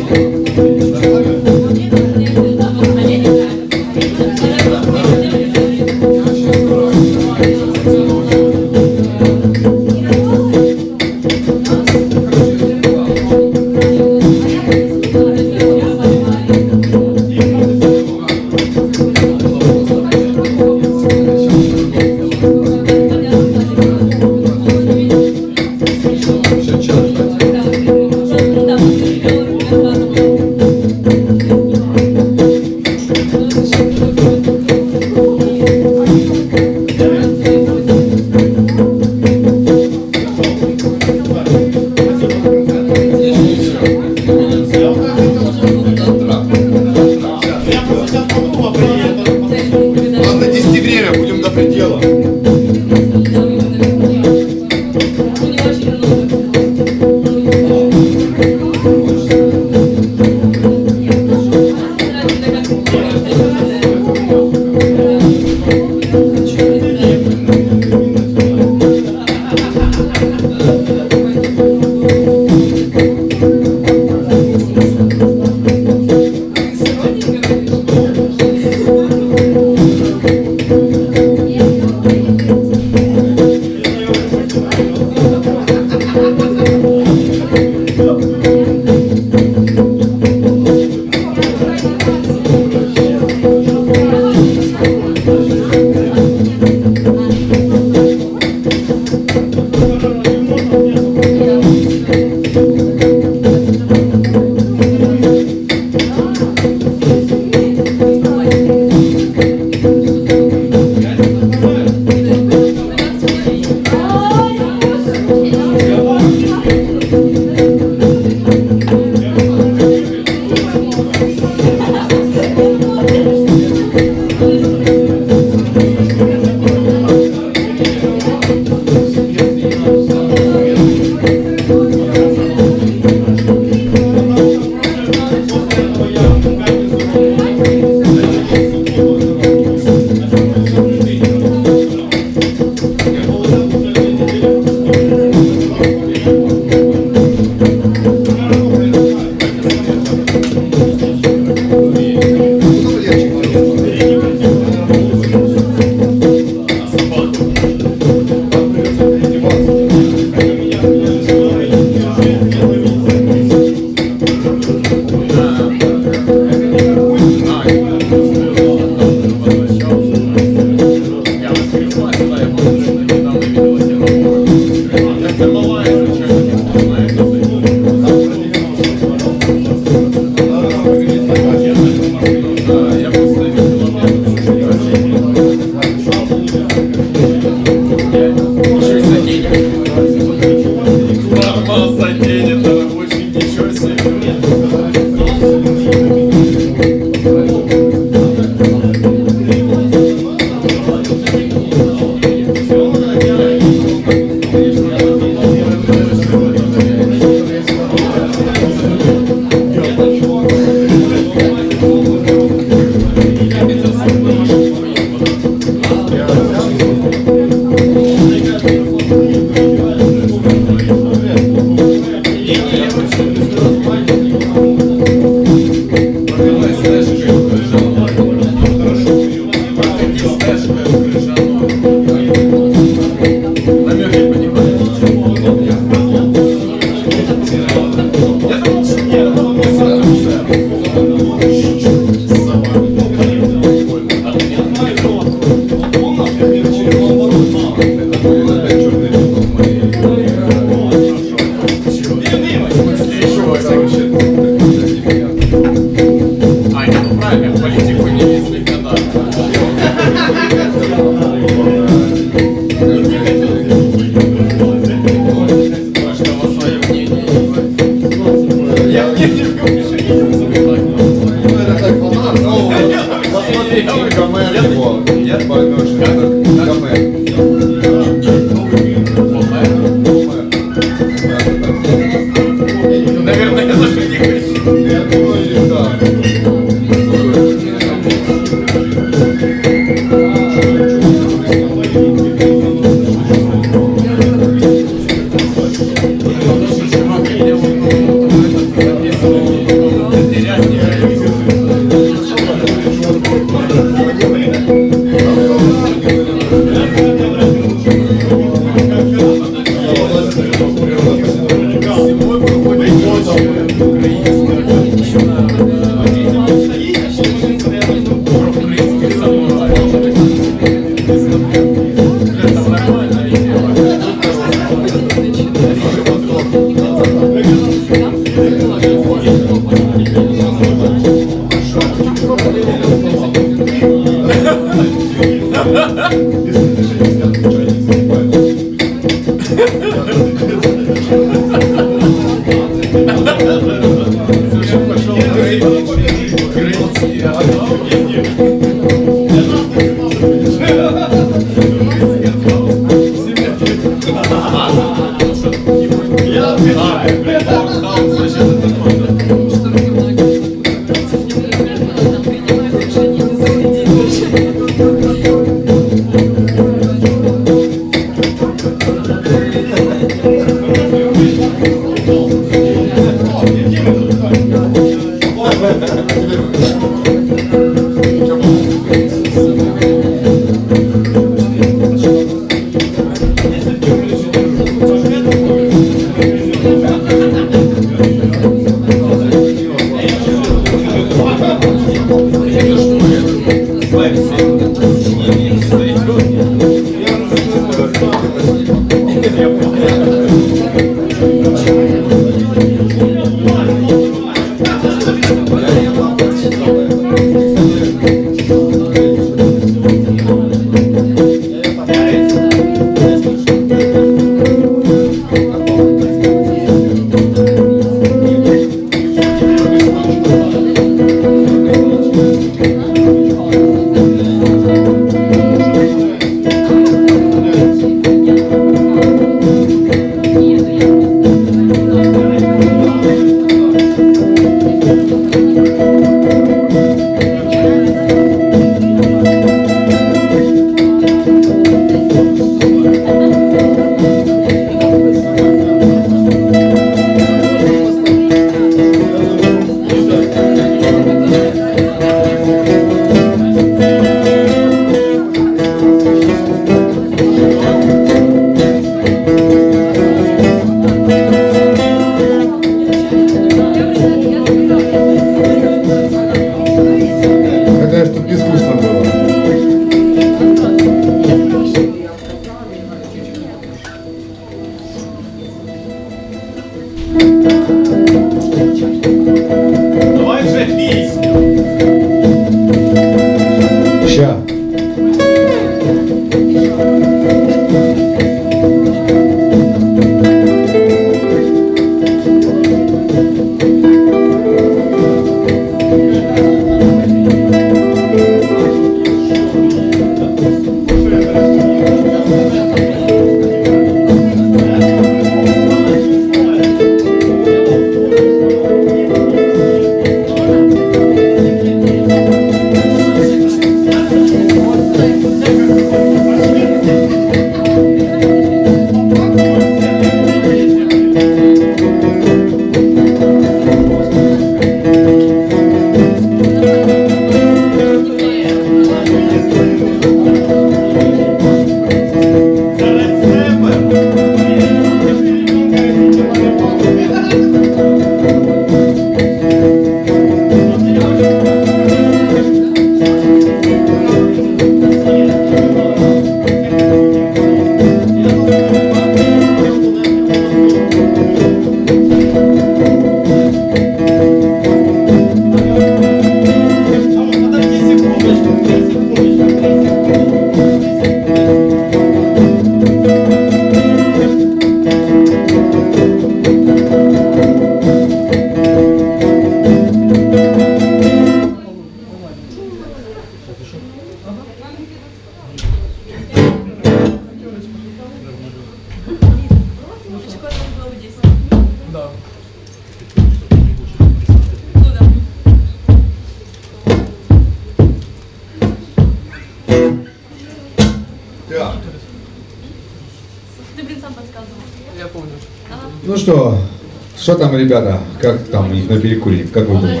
бригада? Как там у них на перекуре? Как вы думаете?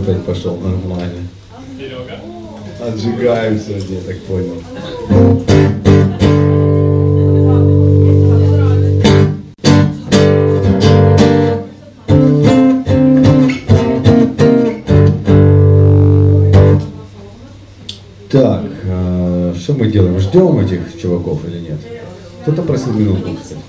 опять пошел нормально. Отжигаем сегодня, я так понял. Так, э, что мы делаем? Ждем этих чуваков или нет? Кто-то просил минутку, кстати.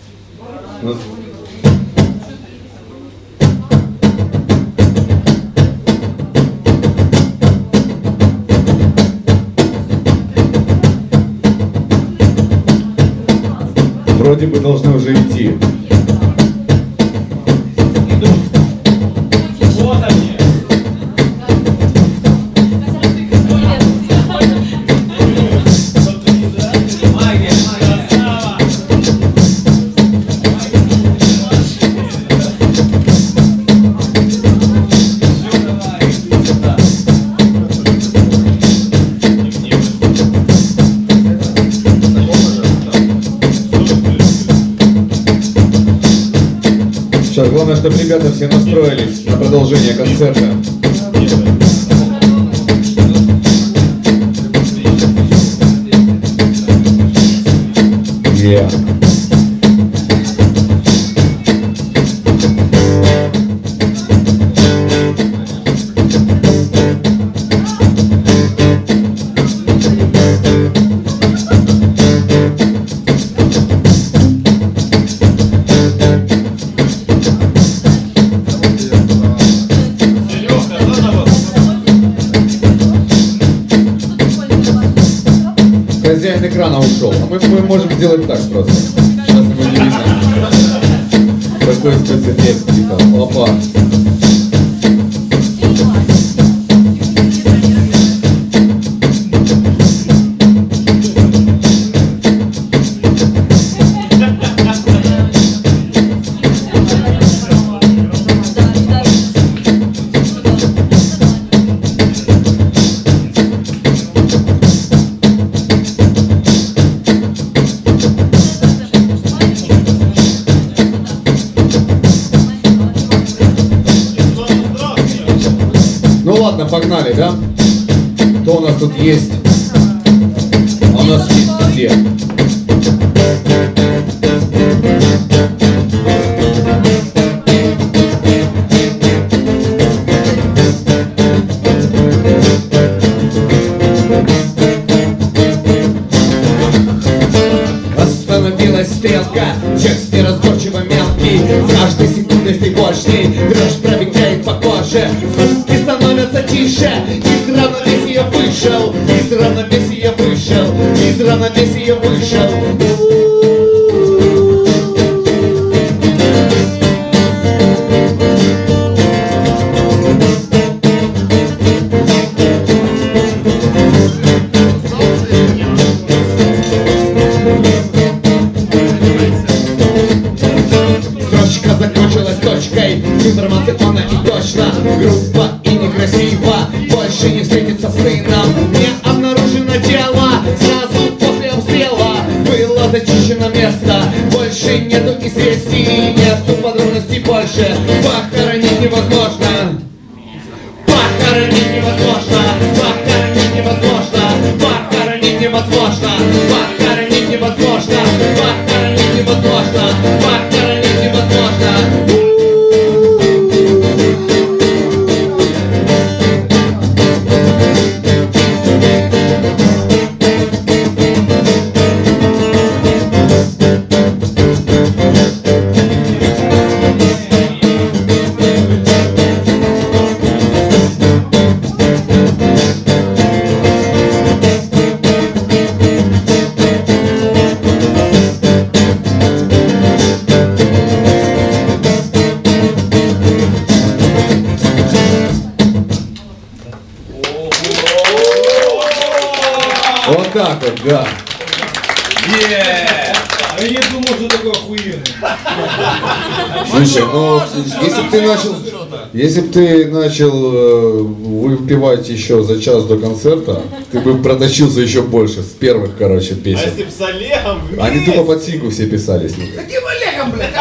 вот. Сейчас его не видно. Такой спецэффект, типа, опа. Ты начал э, выпивать еще за час до концерта, ты бы протащился еще больше, с первых, короче, А песен. если бы с Олегом Они вместе? тупо под синку все писали с ним. Каким Олегом, блядь?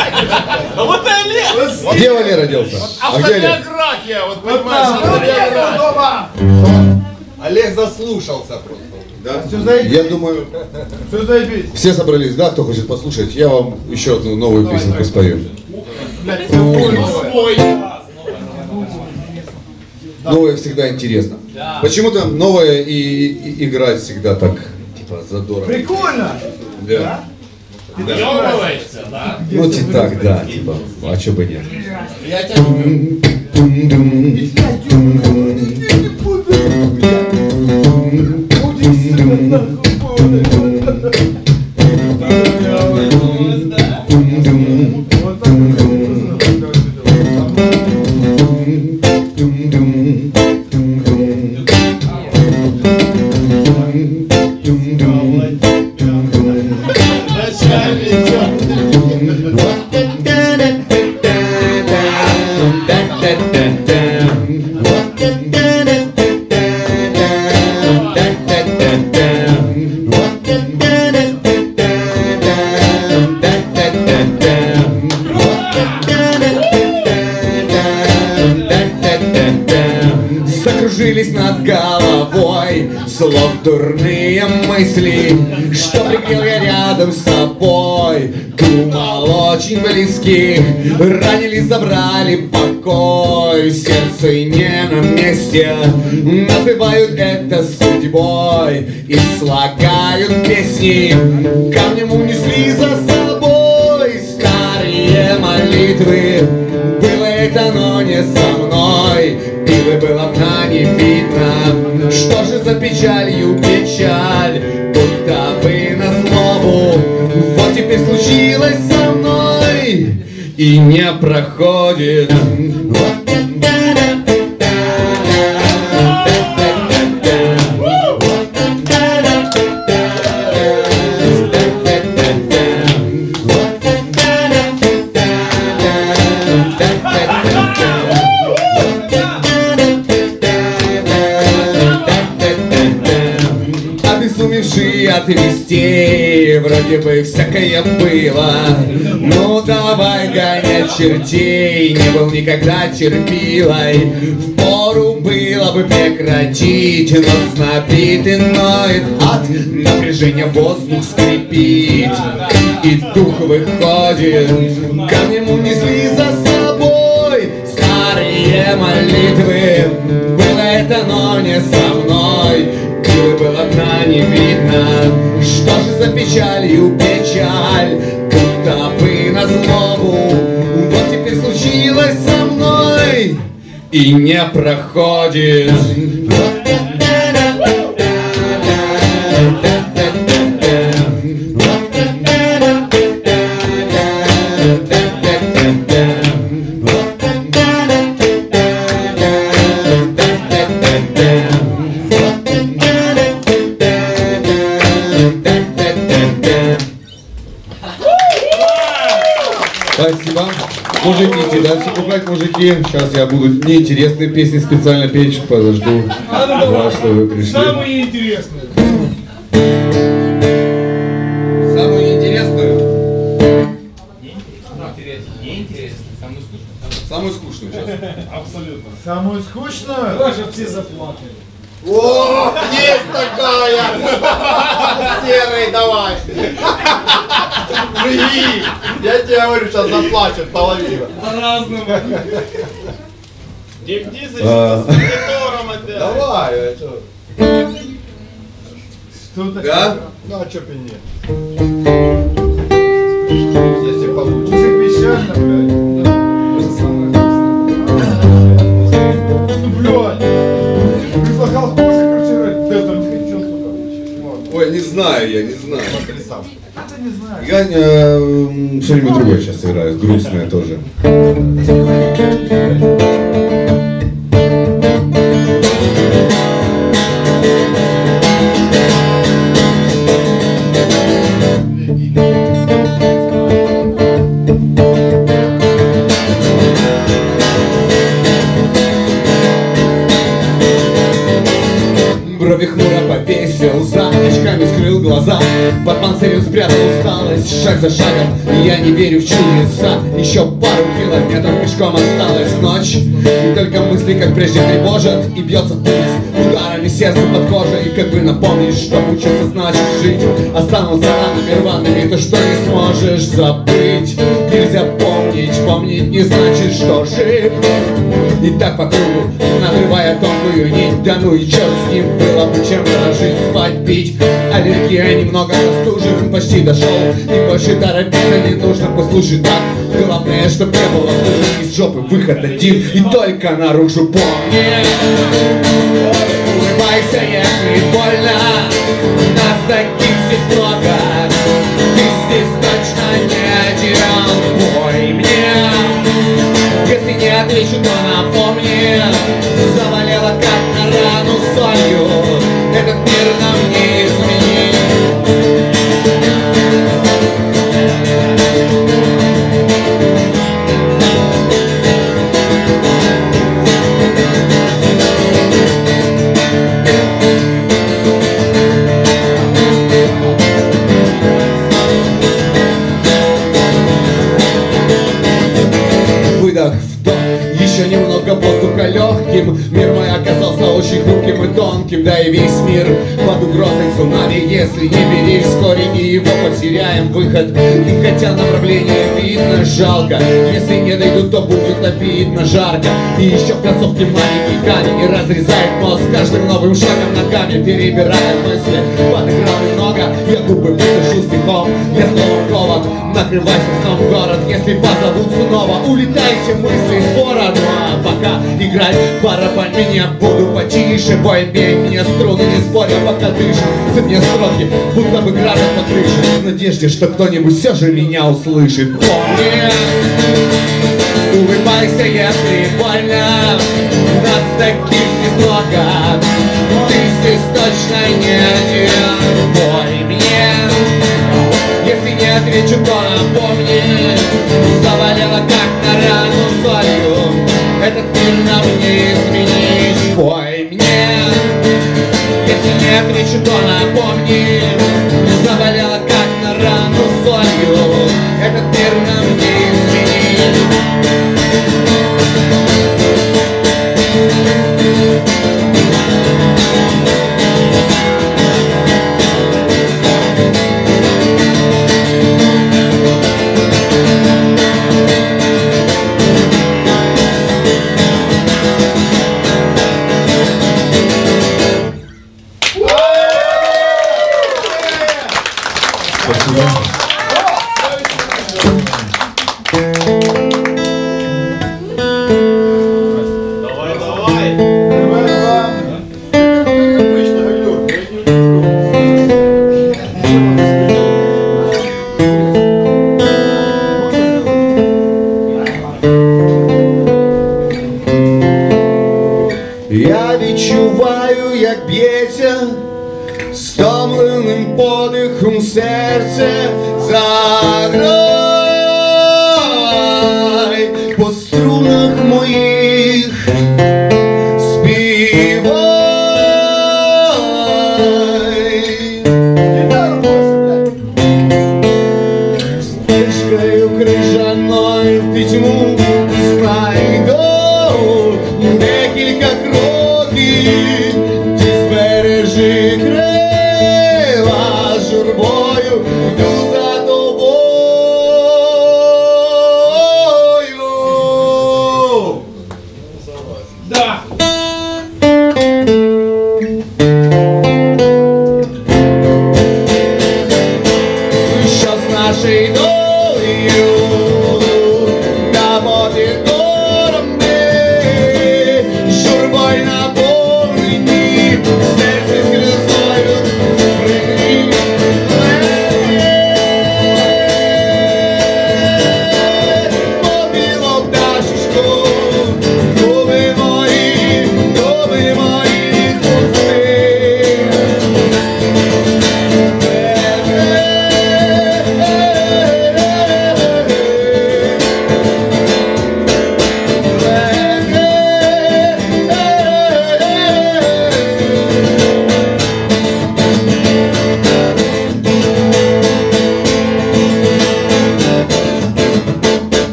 А вот и Олег! Где Валер родился? А где Олег? Автобиография, вот Вот понимаешь, вот. Олег дома. Олег заслушался просто. Да? Все заебись. Я думаю, Все заебись. все собрались, да, кто хочет послушать? Я вам еще одну новую песенку спою. Блядь, новое. Всегда интересно. Почему-то новое и, и играть всегда так, типа, задорого. Прикольно. Да. Ёбываешься, да? Ну, типа так, да, типа, а чё бы нет. Я тебя Ранили, забрали покой. Сердце не на месте. Называют это судьбой. И слагают песни. Камнем унесли за собой. Старые молитвы. Было это, но не со мной. Пилы было дна не видно. Что же за печаль И не проходит. Обезумевший Вроде бы всякое было. Ну давай гонять чертей Не был никогда терпилой. Впору было бы прекратить Но знобит и ноет от Напряжения воздух скрипит. И дух выходит Камнем унесли за собой. Старые молитвы Было это, но не со мной. Было дна не видно за печалью печаль Будто бы на злобу. Вот теперь случилось со мной И не проходит Мужики, идите дальше пугать, мужики. Сейчас я буду неинтересные песни специально петь. Подожду вас, что вы пришли. Самые интересные. Самую интересную? Самую скучную сейчас. Абсолютно. Самую скучную? Даже все заплакали. О, есть такая! Серый, давай! Жги! Я тебе говорю, сейчас заплачет половина. По-разному. А. с монитором опять. Давай, а чё? Что такое? Да? Ну а чё бы нет? Если получится. Мужик песчано, блядь. Ой, не знаю я, не знаю. Знаю. Я э, что-нибудь другое сейчас играю, грустное тоже. Спокоен, спрятал усталость Шаг за шагом, я не верю в чудеса. Еще пару километров пешком осталась ночь И только мысли, как прежде, тревожат И бьется пульс. Ударами сердца под кожей И как бы напомнишь, что мучиться значит жить. Останутся ранами рваными, то что не сможешь забыть? Нельзя помнить, помнить не значит, что жив. И так по кругу, надрывая тонкую нить Да ну и черт с ним, было бы чем дорожить, спать, пить Аллергия немного простужен, почти дошел. И больше торопиться не нужно, послушай так. Главное, чтоб не было хуже из жопы выход один. И только наружу помни. Улыбайся, если больно. Нас таких здесь много. Ты здесь точно не один Пой мне. Если не отвечу, то напомни. Завалила как легким Мир мой оказался очень хрупким и тонким Да и весь мир под угрозой цунами. Если не беречь, вскоре и его потеряем. Выход И хотя направление видно, жалко. Если не дойдут, то будет обидно, жарко. И еще в концовке маленький камень И разрезает мозг каждым новым шагом ногами. Перебирая мысли, подыграл немного. Я губы высушу стихом Я снова кован, накрывайся сном город Если позовут снова, улетайте мысли из города а пока играть барабан меня Буду потише, бой бей мне струны Не споря, пока дышишь. За мне строки, будто бы градом по крыше. В надежде, что кто-нибудь все же меня услышит. Помни, улыбайся, если больно Нас таких здесь много Ты здесь точно не один. Не отвечу, то напомни Завалила как на рану солью Этот мир нам не изменить Пой мне. Если не отвечу, то напомни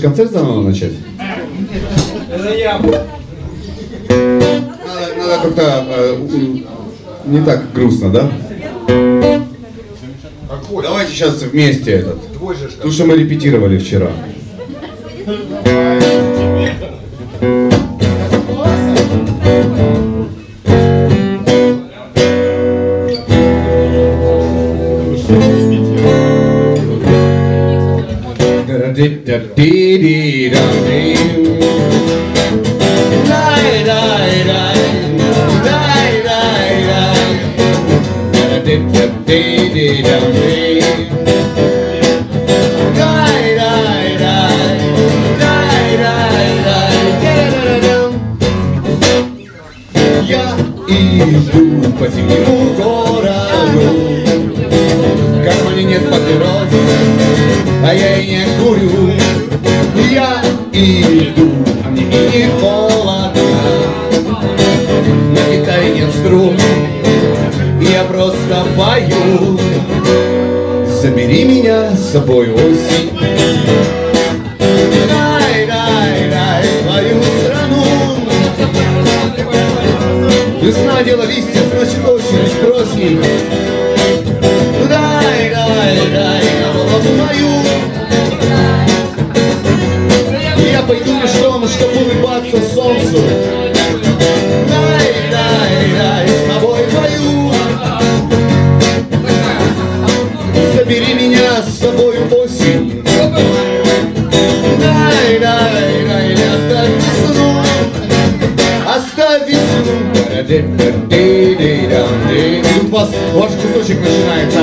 просишь концерт заново начать? Это я. Надо, надо как-то э, не так грустно, да? Давайте сейчас вместе этот. Твой же ж То, что мы репетировали вчера. Иду по зимнему городу В кармане нет папирос, а я и не курю Я иду, а мне и не холодно На гитаре нет струн, я просто пою Забери меня с собой осень Дай, дай, дай свою страну. Весна дело листья, вас ваш кусочек начинается.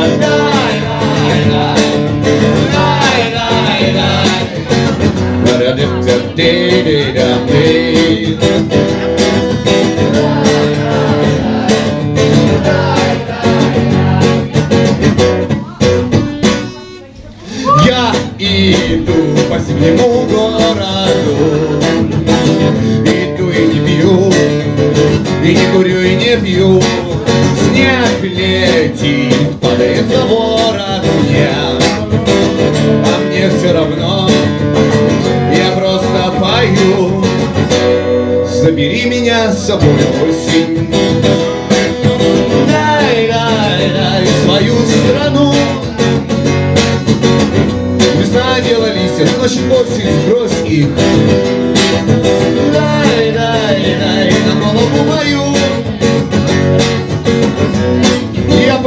Я иду по зимнему городу Иду и не пью, и не курю, и не пью летит, падает за ворот мне А мне все равно, я просто пою. Забери меня с собой осень Дай, дай, дай свою страну. Весна дело листья, значит осень сбрось их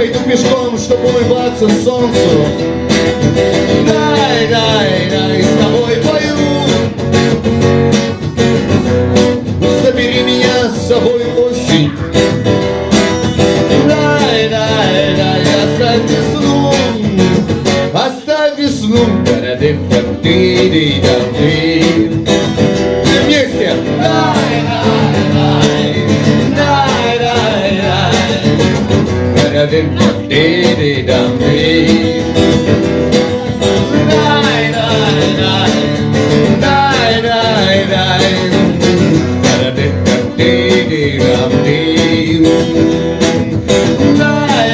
пойду пешком, чтобы улыбаться солнцу. Дай, дай, дай, с тобой пою. Забери меня с собой осень. Дай, дай, дай, оставь весну. Оставь весну. Та-да-дым-та-ты-ди-да-ты. Дай,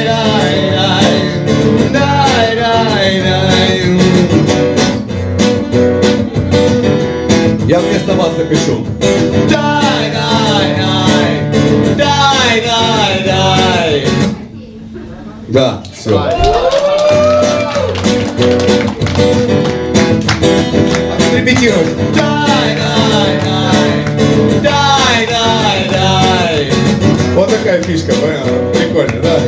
дай, дай, дай, дай, дай. Я вместо вас запишу. Фишка, понятно? Прикольно, да?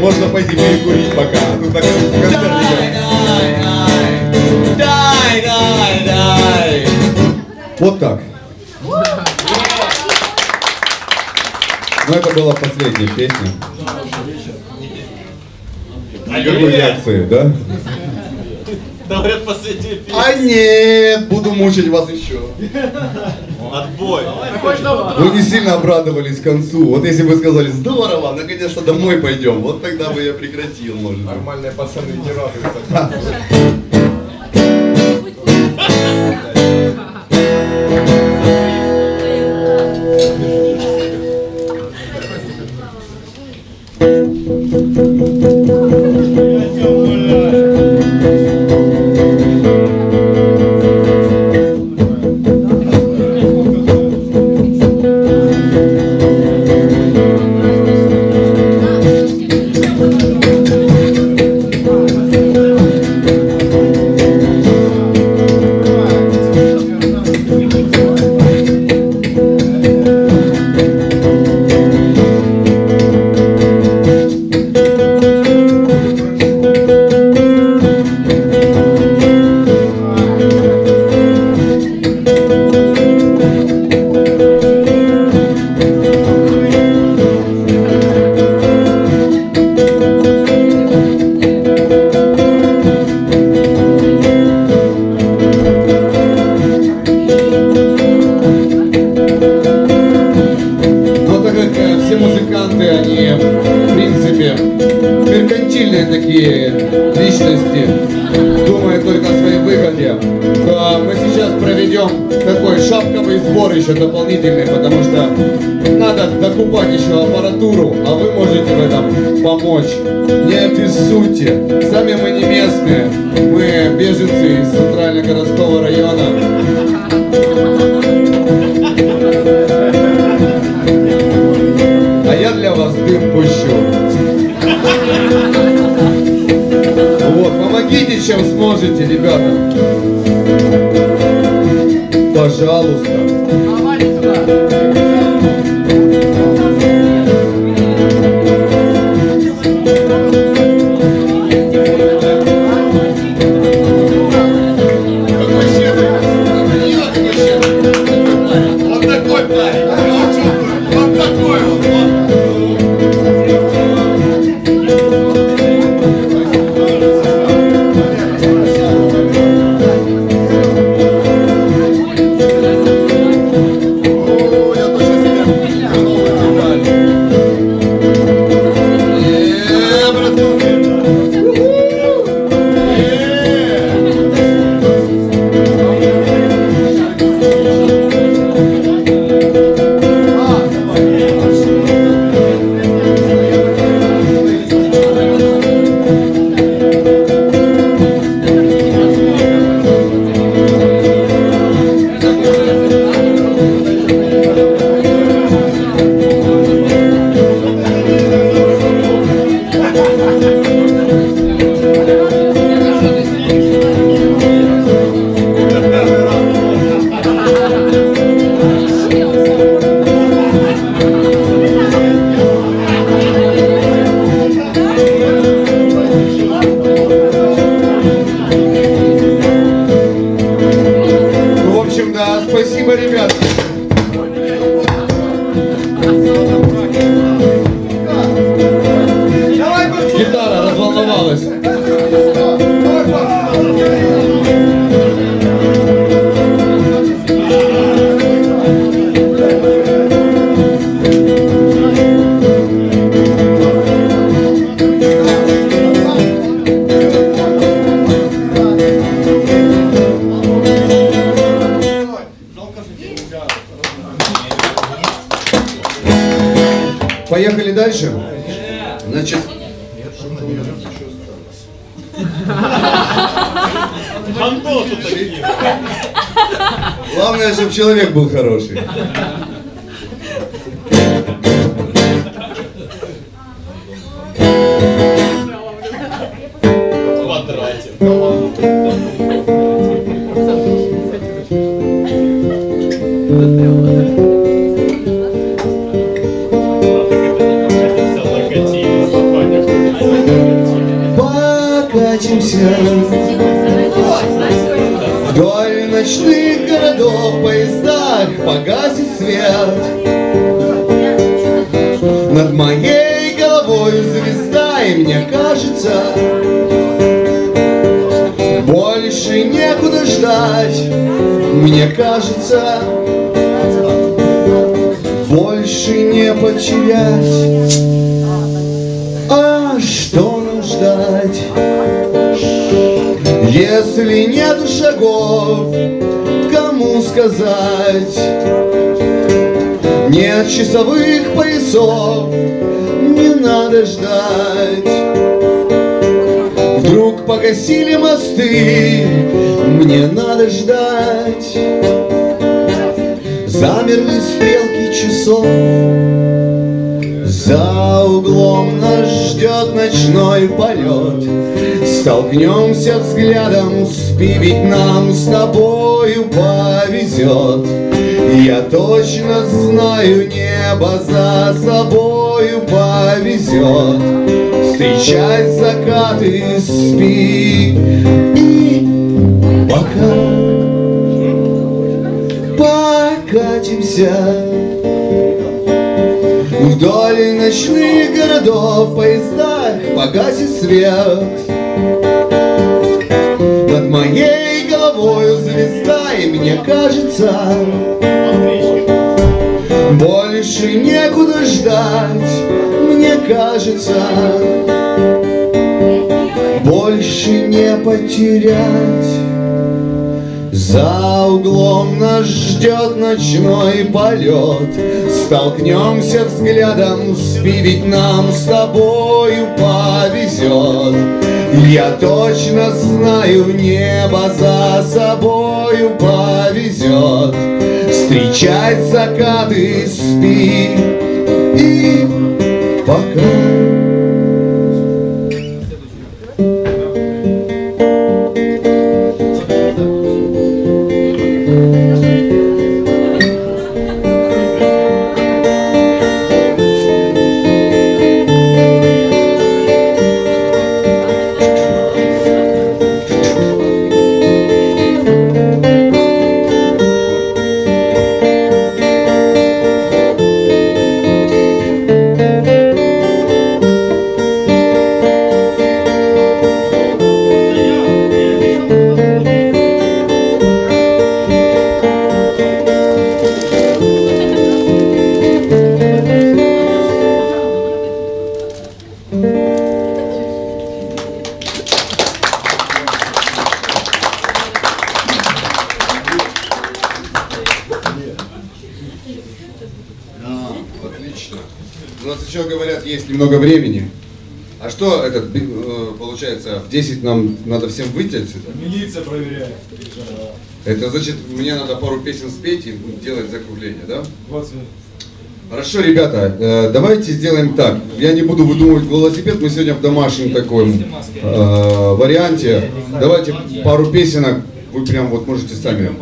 Можно пойти перекурить пока. а Тут так концерт идет. Дай, дай, дай. Вот так. Ну, это была последняя песня. Какой реакции, да? Говорят, последняя песня. А нет, буду мучить вас еще. Отбой. Вы не сильно обрадовались концу. Вот если бы сказали, здорово, наконец-то домой пойдем, вот тогда бы я прекратил, может быть. Нормальные пацаны не радуются. <laughs> главное, чтобы человек был хороший. погасили мосты, мне надо ждать. Замерли стрелки часов, за углом нас ждет ночной полет. Столкнемся взглядом, спи, ведь нам с тобою повезет. Я точно знаю, небо за собою повезет. Встречай закаты и спи. И пока Покатимся Вдоль ночных городов В поездах погасит свет. Над моей головою звезда И мне кажется больше некуда ждать, мне кажется, Больше не потерять. За углом нас ждет ночной полет, Столкнемся взглядом в спивить нам с тобою повезет. Я точно знаю, небо за собою повезет. Встречать закаты, спи и пока немного времени. А что этот, э, получается, в 10 нам надо всем выйти отсюда? Милиция проверяет. Это значит, мне надо пару песен спеть и делать закругление, да? 20 минут. Хорошо, ребята, э, давайте сделаем так. Я не буду выдумывать велосипед, мы сегодня в домашнем таком э, варианте. Давайте пару песенок, вы прям вот можете сами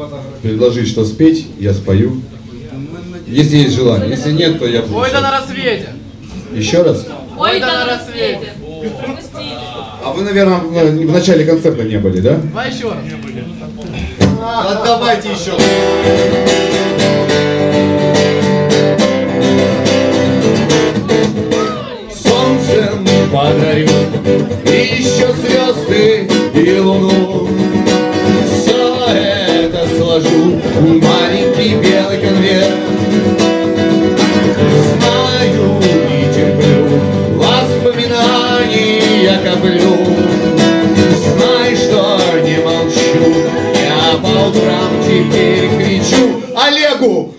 предложить, что спеть, я спою. Если есть желание, если нет, то я буду. Ой, да на рассвете. Еще раз? Ой, да на рассвете. А вы, наверное, в начале концерта не были, да? Давай еще раз. А, давайте еще. Солнцем подарю и еще звезды и луну. Все это сложу в маленький коплю. Знай, что не молчу, я по утрам теперь кричу Олегу!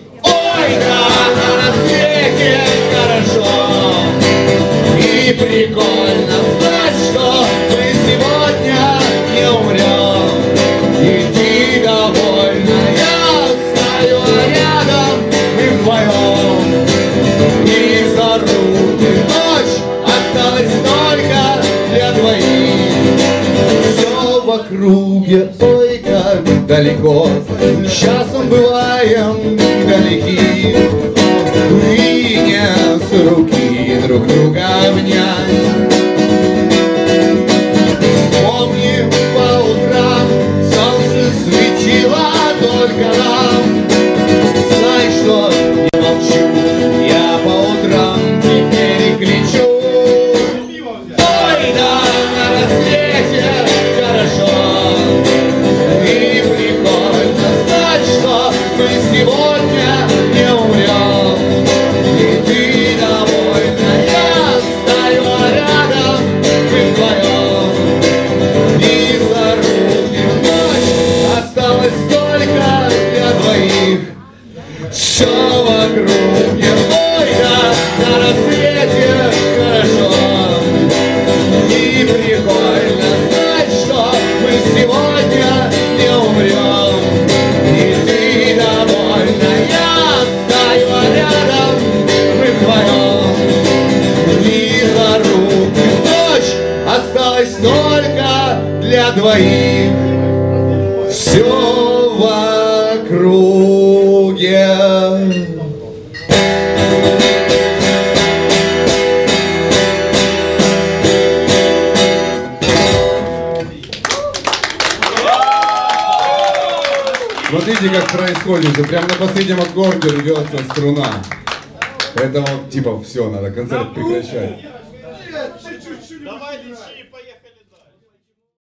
Последнем аккорде рвется струна. Это вот типа все, надо концерт прекращать.